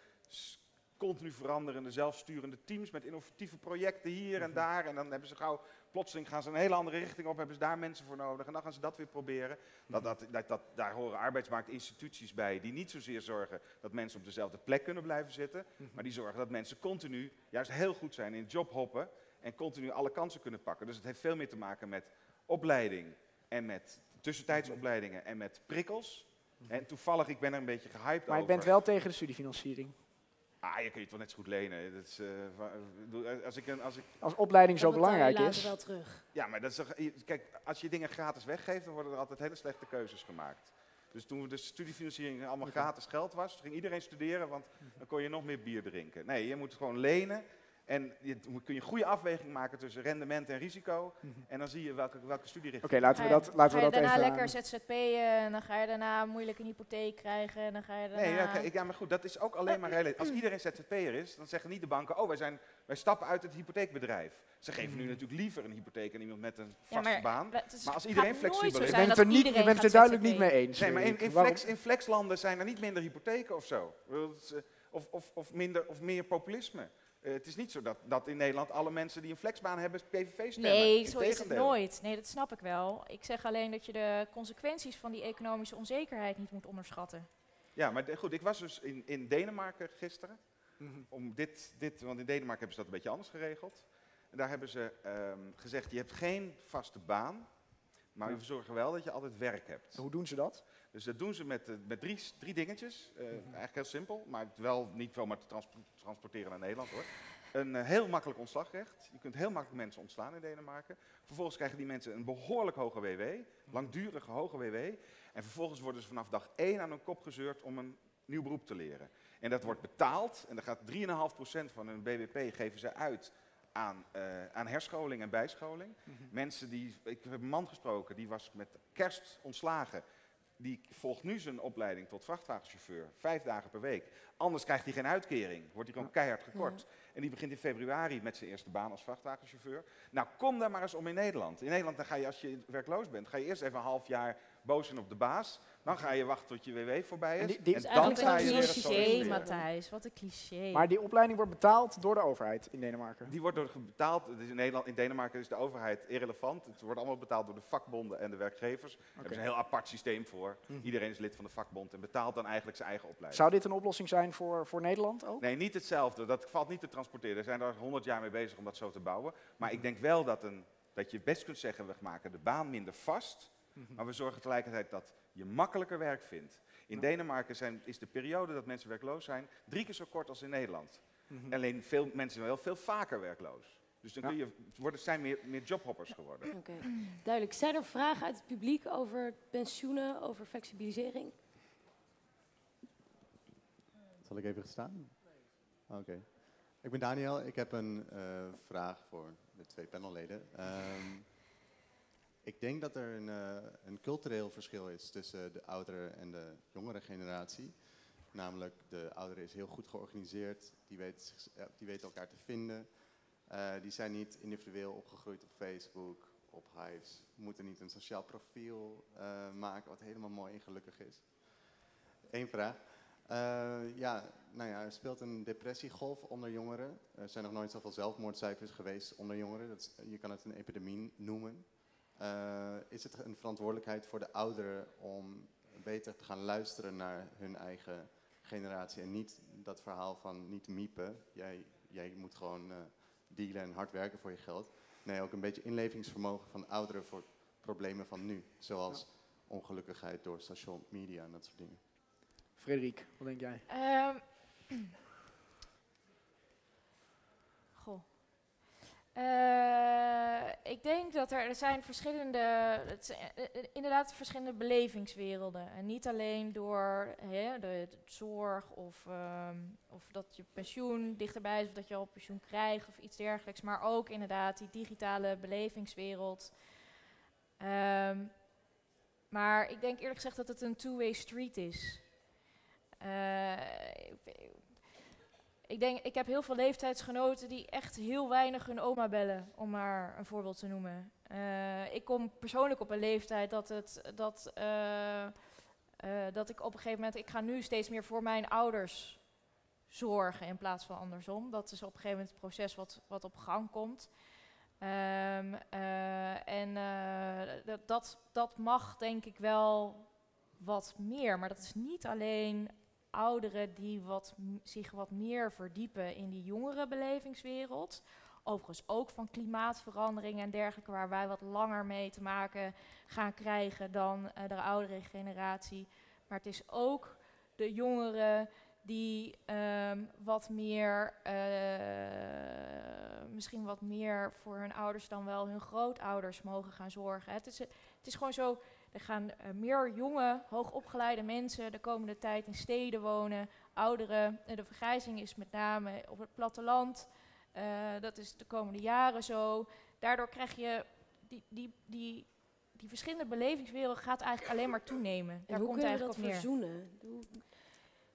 continu veranderende, zelfsturende teams, met innovatieve projecten hier en daar, en dan hebben ze gauw, plotseling gaan ze een hele andere richting op, hebben ze daar mensen voor nodig, en dan gaan ze dat weer proberen. Dat, dat, dat, dat, daar horen arbeidsmarktinstituties bij die niet zozeer zorgen dat mensen op dezelfde plek kunnen blijven zitten, maar die zorgen dat mensen continu juist heel goed zijn in jobhoppen en continu alle kansen kunnen pakken. Dus het heeft veel meer te maken met opleiding en met tussentijdsopleidingen en met prikkels. En toevallig, ik ben er een beetje gehyped Maar je over. bent wel tegen de studiefinanciering. Ah, je kunt je het wel net zo goed lenen. Dat is, eh, ik bedoel, als ik, een- als ik, Als opleiding zo belangrijk is. wel terug. ja, maar dat is toch, kijk, als je dingen gratis weggeeft, dan worden er altijd hele slechte keuzes gemaakt. Dus toen de studiefinanciering allemaal gratis geld was, ging iedereen studeren, want dan kon je nog meer bier drinken. Nee, je moet gewoon lenen en dan kun je een goede afweging maken tussen rendement en risico. Mhm. En dan zie je welke, welke Oké, studierichting. laten we Ga je- dat, laten ga we je dat daarna even... lekker ZZP'en en dan ga je daarna moeilijk een hypotheek krijgen en dan ga je daarna... Nee, ja, ja, maar goed, dat is ook alleen maar relatief. Als iedereen ZZP'er is, dan zeggen niet de banken, oh, wij, zijn, wij stappen uit het hypotheekbedrijf. Ze geven nu natuurlijk liever een hypotheek aan iemand met een Ja, vaste maar baan. is- Maar als iedereen flexibel is- je bent dat er, niet, je iedereen bent het er gaat duidelijk niet mee eens. Nee, maar in, flex, in flexlanden zijn er niet minder hypotheken of zo. Eh, Of, of, of, minder, of meer populisme. Eh, het is niet zo dat, dat in Nederland alle mensen die een flexbaan hebben PVV stemmen. Nee, zo is het nooit. Nee, dat snap ik wel. Ik zeg alleen dat je de consequenties van die economische onzekerheid niet moet onderschatten. Ja, maar de- goed, ik was dus in, in Denemarken gisteren. Mhm. Om dit, dit, want in Denemarken hebben ze dat een beetje anders geregeld. En daar hebben ze ehm, gezegd, je hebt geen vaste baan, maar we zorgen wel dat je altijd werk hebt. Hoe doen ze dat? Dus dat doen ze met, eh, met drie, drie dingetjes. Eh, Eigenlijk heel simpel, maar wel niet zomaar te trans- transporteren naar Nederland hoor. Een eh, heel makkelijk ontslagrecht. Je kunt heel makkelijk mensen ontslaan in Denemarken. Vervolgens krijgen die mensen een behoorlijk hoge WW, langdurige hoge WW. En vervolgens worden ze vanaf dag één aan hun kop gezeurd om een nieuw beroep te leren. En dat wordt betaald en dan gaat 3,5% van hun BBP geven ze uit aan, aan herscholing en bijscholing. Mensen die, ik heb een man gesproken, die was met kerst ontslagen. Die volgt nu zijn opleiding tot vrachtwagenchauffeur, vijf dagen per week. Anders krijgt hij geen uitkering, wordt hij gewoon keihard gekort. En die begint in februari met zijn eerste baan als vrachtwagenchauffeur. Nou, kom daar maar eens om in Nederland. In Nederland dan ga je, als je werkloos bent, ga je eerst even een half jaar boos zijn op de baas. Dan ga je wachten tot je WW voorbij is. En die- die- en Dus dan eigenlijk ga een je weer cliché. Matthijs. Wat een cliché. Maar die opleiding wordt betaald door de overheid in Denemarken. Die wordt door betaald. Is in, Nederland, in Denemarken is de overheid irrelevant. Het wordt allemaal betaald door de vakbonden en de werkgevers. Daar hebben ze een heel apart systeem voor. Mhm. Iedereen is lid van de vakbond en betaalt dan eigenlijk zijn eigen opleiding. Zou dit een oplossing zijn voor, voor Nederland ook? Nee, niet hetzelfde. Dat valt niet te transporteren. Er zijn er honderd jaar mee bezig om dat zo te bouwen. Maar ik denk wel dat, een, dat je best kunt zeggen, we maken de baan minder vast. Maar we zorgen tegelijkertijd dat je makkelijker werk vindt. In Denemarken zijn, is de periode dat mensen werkloos zijn drie keer zo kort als in Nederland. Mhm. Alleen veel mensen zijn wel veel vaker werkloos. Dus dan Ja. kun je, het worden, zijn meer, meer jobhoppers geworden. Oké, duidelijk. Zijn er vragen uit het publiek over pensioenen, over flexibilisering? Zal ik even staan? Oké. Ik ben Daniel. Ik heb een eh, vraag voor de twee panelleden. Ehm, ik denk dat er een, eh, een cultureel verschil is tussen de oudere en de jongere generatie. Namelijk, de oudere is heel goed georganiseerd, die weet, eh, die elkaar te vinden. Eh, die zijn niet individueel opgegroeid op Facebook, op Hives, moeten niet een sociaal profiel maken, wat helemaal mooi en gelukkig is. Eén vraag. Ja, nou ja, er speelt een depressiegolf onder jongeren. Er zijn nog nooit zoveel zelfmoordcijfers geweest onder jongeren. Dat je kan het een epidemie noemen. Eh, is het een verantwoordelijkheid voor de ouderen om beter te gaan luisteren naar hun eigen generatie en niet dat verhaal van niet miepen. Jij, jij moet gewoon eh, dealen en hard werken voor je geld. Nee, ook een beetje inlevingsvermogen van ouderen voor problemen van nu. Zoals ongelukkigheid door social media en dat soort dingen. Frederik, wat denk jij? Ehm, goh. Eh, ik denk dat er, er zijn verschillende, het eh, eh, inderdaad verschillende belevingswerelden. En niet alleen door de, zorg of, ehm, of dat je pensioen dichterbij is of dat je al pensioen krijgt of iets dergelijks. Maar ook inderdaad die digitale belevingswereld. Ehm, maar ik denk eerlijk gezegd dat het een two-way street is. Ik- denk, ik heb heel veel leeftijdsgenoten die echt heel weinig hun oma bellen, om maar een voorbeeld te noemen. Eh, ik kom persoonlijk op een leeftijd dat, het, dat, eh, eh, dat ik op een gegeven moment, ik ga nu steeds meer voor mijn ouders zorgen in plaats van andersom. Dat is op een gegeven moment het proces wat, wat op gang komt. Eh, en dat, dat mag denk ik wel wat meer. Maar dat is niet alleen ouderen die wat, zich wat meer verdiepen in die jongere belevingswereld. Overigens ook van klimaatverandering en dergelijke, waar wij wat langer mee te maken gaan krijgen dan eh, de oudere generatie. Maar het is ook de jongeren die ehm, wat meer, eh, misschien wat meer voor hun ouders dan wel hun grootouders mogen gaan zorgen. Het is, het is gewoon zo, er gaan eh, meer jonge, hoogopgeleide mensen de komende tijd in steden wonen. Ouderen, eh, de vergrijzing is met name op het platteland. Eh, dat is de komende jaren zo. Daardoor krijg je die, die, die, die verschillende belevingswereld gaat eigenlijk alleen maar toenemen. En Daar hoe komt we eigenlijk dat op verzoenen?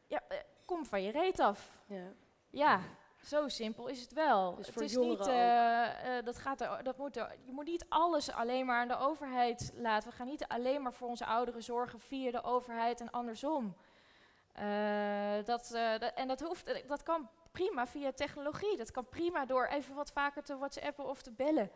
Ja, kom van je reet af. ja. Ja, zo simpel is het wel. Dus het is niet, eh, eh, dat gaat er, dat moet er, je moet niet alles alleen maar aan de overheid laten. We gaan niet alleen maar voor onze ouderen zorgen via de overheid en andersom. Eh, dat, dat- en dat, hoeft, dat kan prima via technologie. Dat kan prima door even wat vaker te whatsappen of te bellen.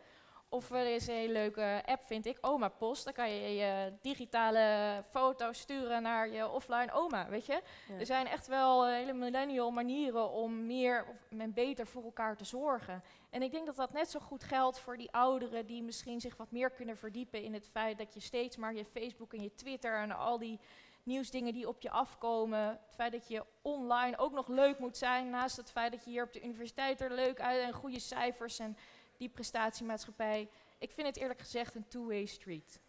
Of er is een hele leuke app, vind ik, Oma Post. Dan kan je je digitale foto's sturen naar je offline oma, weet je. Ja. Er zijn echt wel eh, hele millennial manieren om meer of en beter voor elkaar te zorgen. En ik denk dat dat net zo goed geldt voor die ouderen die misschien zich wat meer kunnen verdiepen in het feit dat je steeds maar je Facebook en je Twitter en al die nieuwsdingen die op je afkomen, het feit dat je online ook nog leuk moet zijn, naast het feit dat je hier op de universiteit er leuk uit en goede cijfers en die prestatiemaatschappij. Ik vind het eerlijk gezegd een two-way street.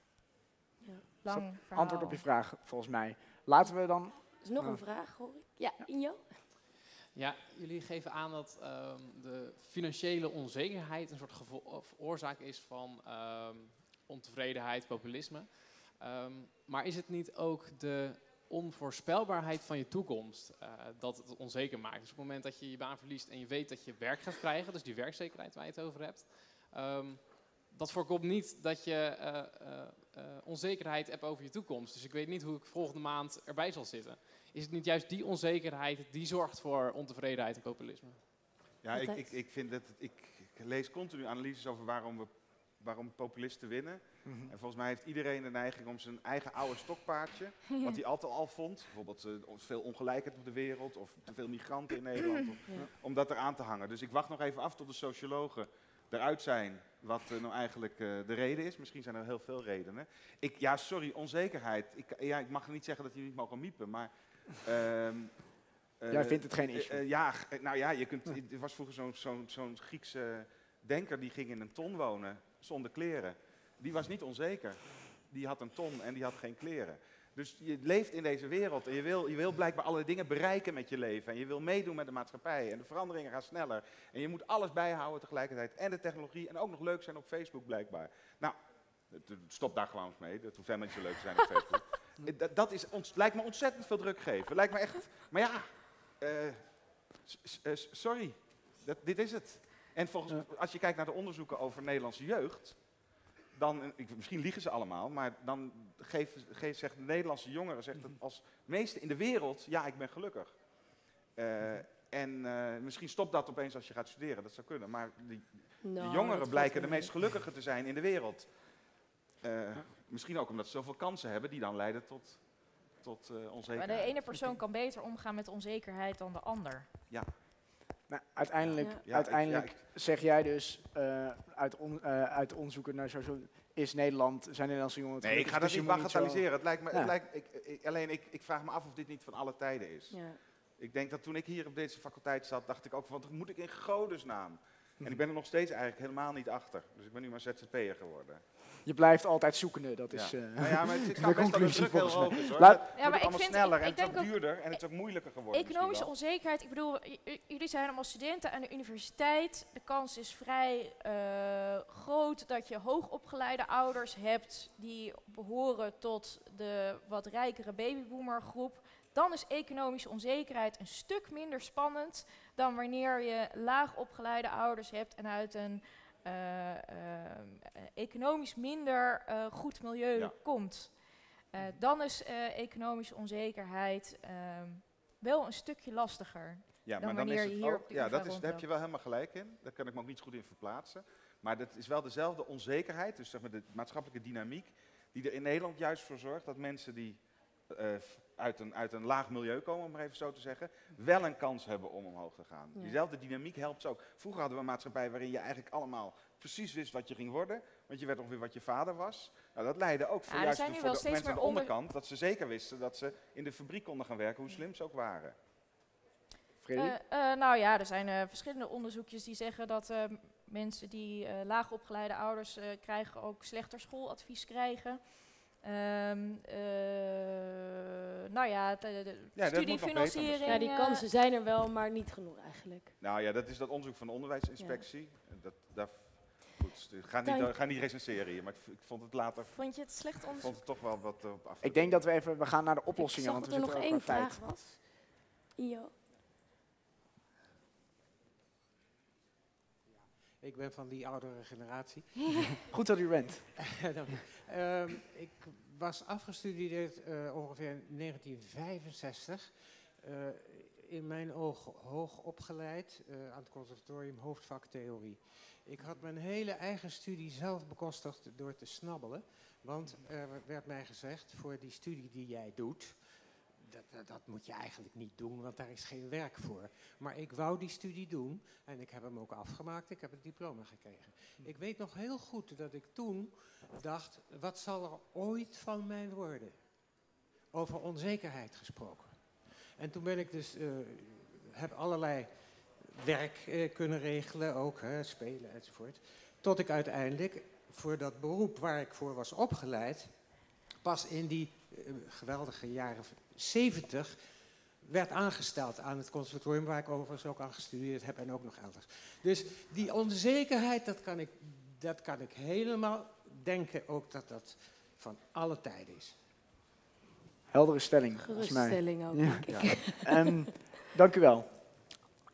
Ja. Lang verhaal. Antwoord op je vraag, volgens mij. Laten we dan... Er is nog Ja. een vraag, hoor ik. Ja, Injo? Ja, jullie geven aan dat ehm, de financiële onzekerheid een soort oorzaak is van ehm, ontevredenheid, populisme. Ehm, maar is het niet ook de onvoorspelbaarheid van je toekomst eh, dat het onzeker maakt? Dus op het moment dat je je baan verliest en je weet dat je werk gaat krijgen, dus die werkzekerheid waar je het over hebt, ehm, dat voorkomt niet dat je eh, eh, eh, onzekerheid hebt over je toekomst. Dus ik weet niet hoe ik volgende maand erbij zal zitten. Is het niet juist die onzekerheid die zorgt voor ontevredenheid en populisme? Ja, ik, ik, ik vind dat, ik, ik lees continu analyses over waarom, we, waarom populisten winnen. En volgens mij heeft iedereen de neiging om zijn eigen oude stokpaardje, wat hij altijd al vond, bijvoorbeeld eh, veel ongelijkheid op de wereld of te veel migranten in Nederland, of- Ja. om dat eraan te hangen. Dus ik wacht nog even af tot de sociologen eruit zijn wat eh, nou eigenlijk eh, de reden is. Misschien zijn er heel veel redenen. Ik, ja, sorry, onzekerheid. Ik, ja, ik mag niet zeggen dat die niet mogen miepen, maar... ehm, eh, Jij vindt het geen issue. ja, nou ja, je kunt, er was vroeger zo'n zo'n zo'n Griekse denker die ging in een ton wonen zonder kleren. Die was niet onzeker. Die had een ton en die had geen kleren. Dus je leeft in deze wereld en je wil, je wil blijkbaar alle dingen bereiken met je leven. En je wil meedoen met de maatschappij. En de veranderingen gaan sneller. En je moet alles bijhouden tegelijkertijd. En de technologie. En ook nog leuk zijn op Facebook blijkbaar. Nou, stop daar gewoon eens mee. Dat hoeft helemaal niet zo leuk te zijn op Facebook. Eh, dat, dat is ons, lijkt me ontzettend veel druk geven. Lijkt me echt... Maar ja, eh, eh, sorry. Dat, dit is het. En volgens, als je kijkt naar de onderzoeken over Nederlandse jeugd, dan, ik, misschien liegen ze allemaal, maar dan geeft, geeft, zegt de Nederlandse jongeren zegt het als meeste in de wereld, ja, ik ben gelukkig. Eh, en eh, misschien stopt dat opeens als je gaat studeren, dat zou kunnen. Maar die, Nou, de dat jongeren blijken de mee. meest gelukkige te zijn in de wereld. Eh, misschien ook omdat ze zoveel kansen hebben die dan leiden tot, tot eh Maar onzekerheid. de ene persoon kan beter omgaan met onzekerheid dan de ander. Nou, uiteindelijk Ja. Ja, uiteindelijk ik- ja, zeg jij dus, eh, uit, on, eh, uit onderzoeken naar zo, zo is Nederland, zijn Nederlandse jongeren Nee, ik ga dat je niet bagatelliseren. Het lijkt me, Ja. het lijkt, ik, ik- alleen ik, ik vraag me af of dit niet van alle tijden is. Ja. Ik denk dat toen ik hier op deze faculteit zat, dacht ik ook van, wat moet ik in godesnaam? En ik ben er nog steeds eigenlijk helemaal niet achter. Dus ik ben nu maar ZZP'er geworden. Je blijft altijd zoekende, dat Ja. is... eh, Nou ja, maar het, de conclusie volgens mij. is hoor. Laat- Het wordt maar ik allemaal vind- sneller ik- en het is ook duurder en het is ook moeilijker geworden. Economische onzekerheid, ik bedoel, jullie zijn allemaal studenten aan de universiteit. De kans is vrij eh, groot dat je hoogopgeleide ouders hebt die behoren tot de wat rijkere babyboomergroep. Dan is economische onzekerheid een stuk minder spannend dan wanneer je laag opgeleide ouders hebt en uit een uh, uh, economisch minder uh, goed milieu Ja. komt. Dan is economische onzekerheid ehm, wel een stukje lastiger. Ja, dan maar dan is je het hier ook, ja, dat is, daar heb je wel helemaal gelijk in. Daar kan ik me ook niet zo goed in verplaatsen. Maar dat is wel dezelfde onzekerheid, dus zeg maar de maatschappelijke dynamiek, die er in Nederland juist voor zorgt dat mensen die eh, uit, een, uit een laag milieu komen, om maar even zo te zeggen, wel een kans hebben om omhoog te gaan. Ja. Diezelfde dynamiek helpt ook. Vroeger hadden we een maatschappij waarin je eigenlijk allemaal precies wist wat je ging worden, want je werd ongeveer wat je vader was. Nou, dat leidde ook voor Ja, juist voor de mensen aan de onder- onderkant, dat ze zeker wisten dat ze in de fabriek konden gaan werken, hoe slim ze ook waren. Eh, nou ja, er zijn eh, verschillende onderzoekjes die zeggen dat mensen die laag opgeleide ouders krijgen ook slechter schooladvies krijgen. Ehm, eh, nou ja, de, de beter studiefinanciering. Ja, die eh, kansen zijn er wel, maar niet genoeg eigenlijk. Nou ja, dat is dat onderzoek van de onderwijsinspectie. Dat, dat, goed, ik ga niet, ga niet recenseren hier, maar ik, ik vond het later Vond je het slecht ik onderzoek? vond het toch wel wat eh, op af. Ik denk dat we even, we gaan naar de Ik oplossingen, zag want we er zitten nog één tijd. vraag was. Io. Ik ben van die oudere generatie. Goed dat u bent. Ehm, ik was afgestudeerd eh, ongeveer in 1965. eh, in mijn oog hoog opgeleid eh, aan het conservatorium hoofdvak theorie. Ik had mijn hele eigen studie zelf bekostigd door te snabbelen. Want er werd mij gezegd, voor die studie die jij doet, dat, dat, moet je eigenlijk niet doen, want daar is geen werk voor. Maar ik wou die studie doen en ik heb hem ook afgemaakt, ik heb het diploma gekregen. Ik weet nog heel goed dat ik toen dacht, wat zal er ooit van mij worden? Over onzekerheid gesproken. En toen ben ik dus, eh, heb allerlei werk eh, kunnen regelen, ook hè, spelen enzovoort. Tot ik uiteindelijk voor dat beroep waar ik voor was opgeleid, pas in die eh, geweldige jaren 70 werd aangesteld aan het conservatorium waar ik overigens ook aan gestudeerd heb en ook nog elders. Dus die onzekerheid, dat kan ik, dat kan ik helemaal denken ook dat dat van alle tijden is. Heldere stelling, volgens mij. Geruststelling ook, Ja. denk ik. Ehm, dank u wel.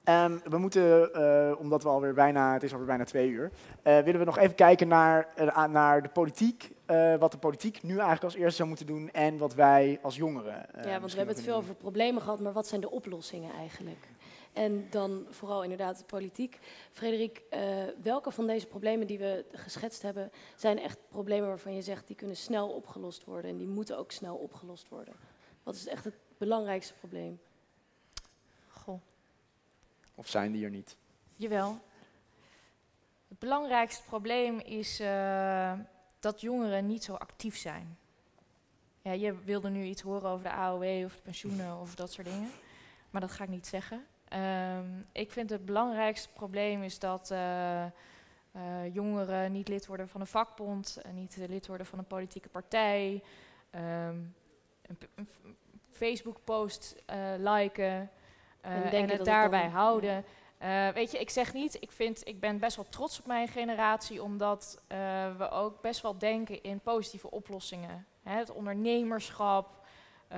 Ehm, we moeten, eh, omdat we alweer bijna, het is alweer bijna twee uur, eh, willen we nog even kijken naar, eh, naar de politiek. Eh, wat de politiek nu eigenlijk als eerste zou moeten doen en wat wij als jongeren. eh, Ja, want we hebben het veel over problemen gehad, maar wat zijn de oplossingen eigenlijk? En dan vooral inderdaad de politiek. Frederik, eh, welke van deze problemen die we geschetst hebben, zijn echt problemen waarvan je zegt die kunnen snel opgelost worden en die moeten ook snel opgelost worden? Wat is echt het belangrijkste probleem? Goh. Of zijn die er niet? jawel. Het belangrijkste probleem is eh, dat jongeren niet zo actief zijn. Ja, je wilde nu iets horen over de AOW of de pensioenen of dat soort dingen. Maar dat ga ik niet zeggen. Ehm, ik vind het belangrijkste probleem is dat eh, eh, jongeren niet lid worden van een vakbond, en niet eh, lid worden van een politieke partij, ehm, een, Facebook-post eh, liken eh, En en, het daarbij houden. Eh, weet je, ik zeg niet, ik, vind, ik ben best wel trots op mijn generatie, omdat eh, we ook best wel denken in positieve oplossingen. Hè, het ondernemerschap, eh,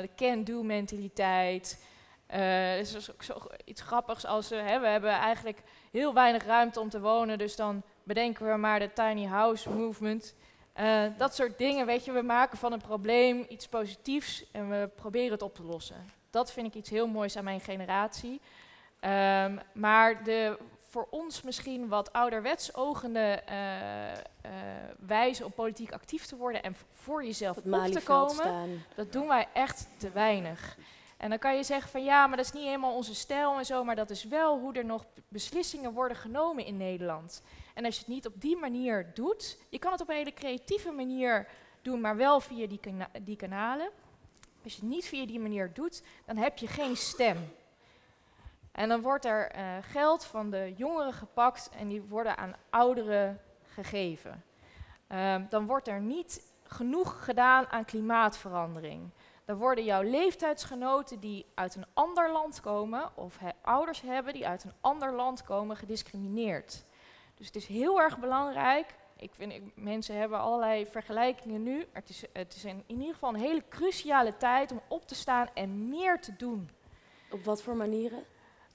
de can-do-mentaliteit. Is dus ook zo, iets grappigs als hè, we hebben eigenlijk heel weinig ruimte om te wonen, dus dan bedenken we maar de tiny house movement. Dat soort dingen, weet je, we maken van een probleem iets positiefs en we proberen het op te lossen. Dat vind ik iets heel moois aan mijn generatie. Ehm, maar de voor ons misschien wat ouderwets ogende eh, eh, wijze om politiek actief te worden en voor jezelf op te komen, staan. dat doen wij echt te weinig. En dan kan je zeggen van ja, maar dat is niet helemaal onze stijl en zo, maar dat is wel hoe er nog beslissingen worden genomen in Nederland. En als je het niet op die manier doet, je kan het op een hele creatieve manier doen, maar wel via die, kana- die kanalen. Als je het niet via die manier doet, dan heb je geen stem. En dan wordt er eh, geld van de jongeren gepakt en die worden aan ouderen gegeven. Ehm, dan wordt er niet genoeg gedaan aan klimaatverandering. Dan worden jouw leeftijdsgenoten die uit een ander land komen, of ouders hebben die uit een ander land komen, gediscrimineerd. Dus het is heel erg belangrijk Ik vind, ik- mensen hebben allerlei vergelijkingen nu. maar Het is, het is een, in ieder geval een hele cruciale tijd om op te staan en meer te doen. Op wat voor manieren?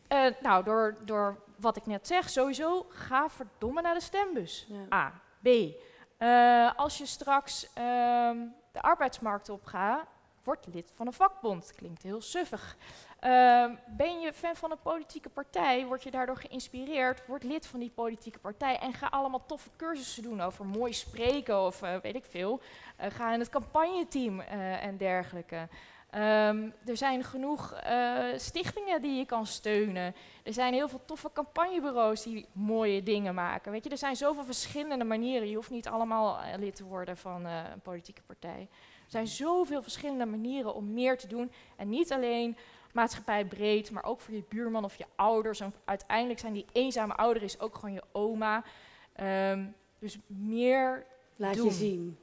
Eh, nou, door, door wat ik net zeg, sowieso ga verdomme naar de stembus. Ja. A. B. Eh, als je straks ehm, de arbeidsmarkt op gaat, word lid van een vakbond. Klinkt heel suffig. Ehm, ben je fan van een politieke partij, word je daardoor geïnspireerd, word lid van die politieke partij en ga allemaal toffe cursussen doen over mooi spreken of eh, weet ik veel. Ga in het campagneteam en dergelijke. Ehm, er zijn genoeg eh, stichtingen die je kan steunen. Er zijn heel veel toffe campagnebureaus die mooie dingen maken. Weet je, er zijn zoveel verschillende manieren. Je hoeft niet allemaal eh, lid te worden van eh, een politieke partij. Er zijn zoveel verschillende manieren om meer te doen. En niet alleen maatschappij breed, maar ook voor je buurman of je ouders. En uiteindelijk zijn die eenzame ouder is ook gewoon je oma. Ehm, dus meer, Laat Doen. je zien,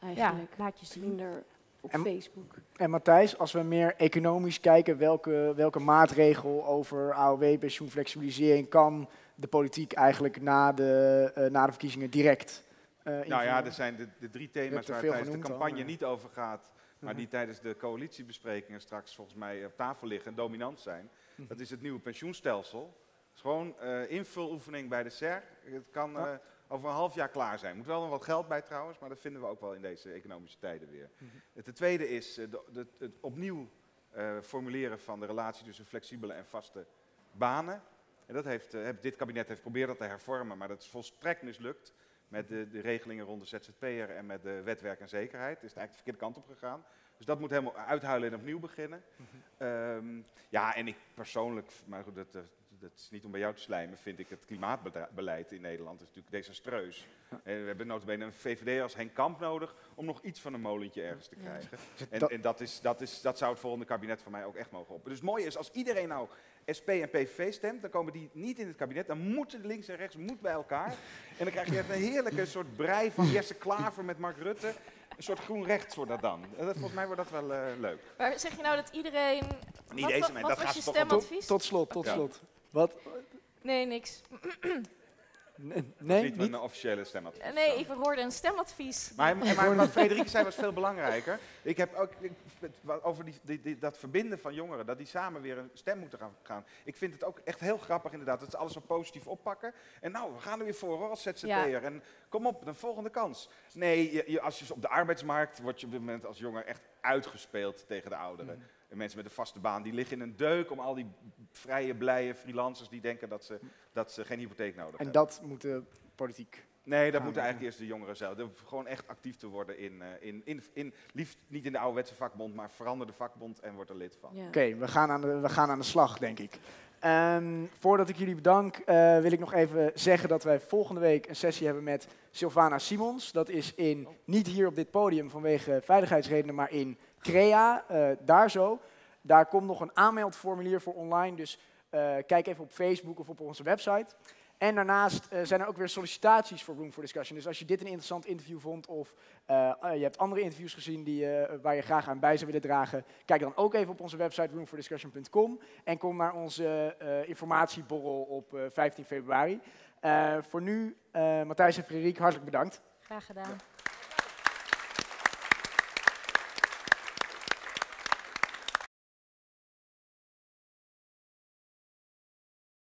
ja, eigenlijk. laat je zien. Minder op En- Facebook. En Matthijs, als we meer economisch kijken, welke, welke maatregel over AOW, pensioenflexibilisering kan de politiek eigenlijk na de, eh, na de verkiezingen direct eh Nou ja, er zijn de, de drie thema's waar tijdens de campagne niet over gaat, maar Mhm. die tijdens de coalitiebesprekingen straks volgens mij op tafel liggen en dominant zijn. Mhm. Dat is het nieuwe pensioenstelsel. Het is gewoon eh invuloefening bij de SER. Het kan. Over een half jaar klaar zijn. Moet wel nog wat geld bij trouwens, maar dat vinden we ook wel in deze economische tijden weer. Mhm. Het de tweede is eh, de- de- het opnieuw eh, formuleren van de relatie tussen flexibele en vaste banen. En dat heeft, eh, heb- dit kabinet heeft geprobeerd dat te hervormen, maar dat is volstrekt mislukt. Met de, de regelingen rond de ZZP'er en met de wet werk en zekerheid. Het is eigenlijk de verkeerde kant op gegaan. Dus dat moet helemaal uithuilen en opnieuw beginnen. Ehm, ja, en ik persoonlijk, maar goed, dat, dat is niet om bij jou te slijmen, vind ik het klimaatbeleid in Nederland is natuurlijk desastreus. En we hebben notabene een VVD als Henk Kamp nodig om nog iets van een molentje ergens te krijgen. En, Dat- en dat, is, dat, is, dat zou het volgende kabinet van mij ook echt mogen op. Dus het mooie is, als iedereen nou SP en PVV stemt, dan komen die niet in het kabinet. Dan moeten de links en rechts moet bij elkaar. En dan krijg je echt een heerlijke soort brei van Jesse Klaver met Mark Rutte. Een soort groen rechts wordt dat dan. En dat, volgens mij wordt dat wel eh, leuk. Maar zeg je nou dat iedereen... Niet wat, deze, wat dat was gaat je stemadvies? Tot slot, tot Ja. slot. Wat? Nee, niks. Nee, niet niet? mijn officiële stemadvies. Nee, ik hoorde een stemadvies. Maar, maar, wat Frederik zei was veel belangrijker. Ik heb ook ik- over die, die, die- dat verbinden van jongeren, dat die samen weer een stem moeten gaan, gaan. Ik vind het ook echt heel grappig inderdaad, dat ze alles zo positief oppakken. En nou, we gaan er weer voor hoor, als ZZP'er. En kom op, een volgende kans. Nee, je, je- als je op de arbeidsmarkt wordt je op dit moment als jonger echt uitgespeeld tegen de ouderen. Mhm. En mensen met een vaste baan, die liggen in een deuk om al die vrije, blije freelancers die denken dat ze, dat ze geen hypotheek nodig En hebben. dat moet de politiek. Nee, dat moeten eigenlijk eerst de jongeren zelf. De- Gewoon echt actief te worden in, eh, in, in, in, liefst niet in de ouderwetse vakbond, maar verander de vakbond en word er lid van. Ja. Oké, we, gaan aan de- we gaan aan de slag, denk ik. Ehm, voordat ik jullie bedank, eh, wil ik nog even zeggen dat wij volgende week een sessie hebben met Sylvana Simons. Dat is in, niet hier op dit podium vanwege veiligheidsredenen, maar in Crea, eh, daar zo. Daar komt nog een aanmeldformulier voor online, dus eh, kijk even op Facebook of op onze website. En daarnaast eh, zijn er ook weer sollicitaties voor Room for Discussion. Dus als je dit een interessant interview vond of je hebt andere interviews gezien die, waar je graag aan bij zou willen dragen, kijk dan ook even op onze website roomfordiscussion.com en kom naar onze informatieborrel op eh, 15 februari. Voor nu, Matthijs en Frederik, hartelijk bedankt. Graag gedaan.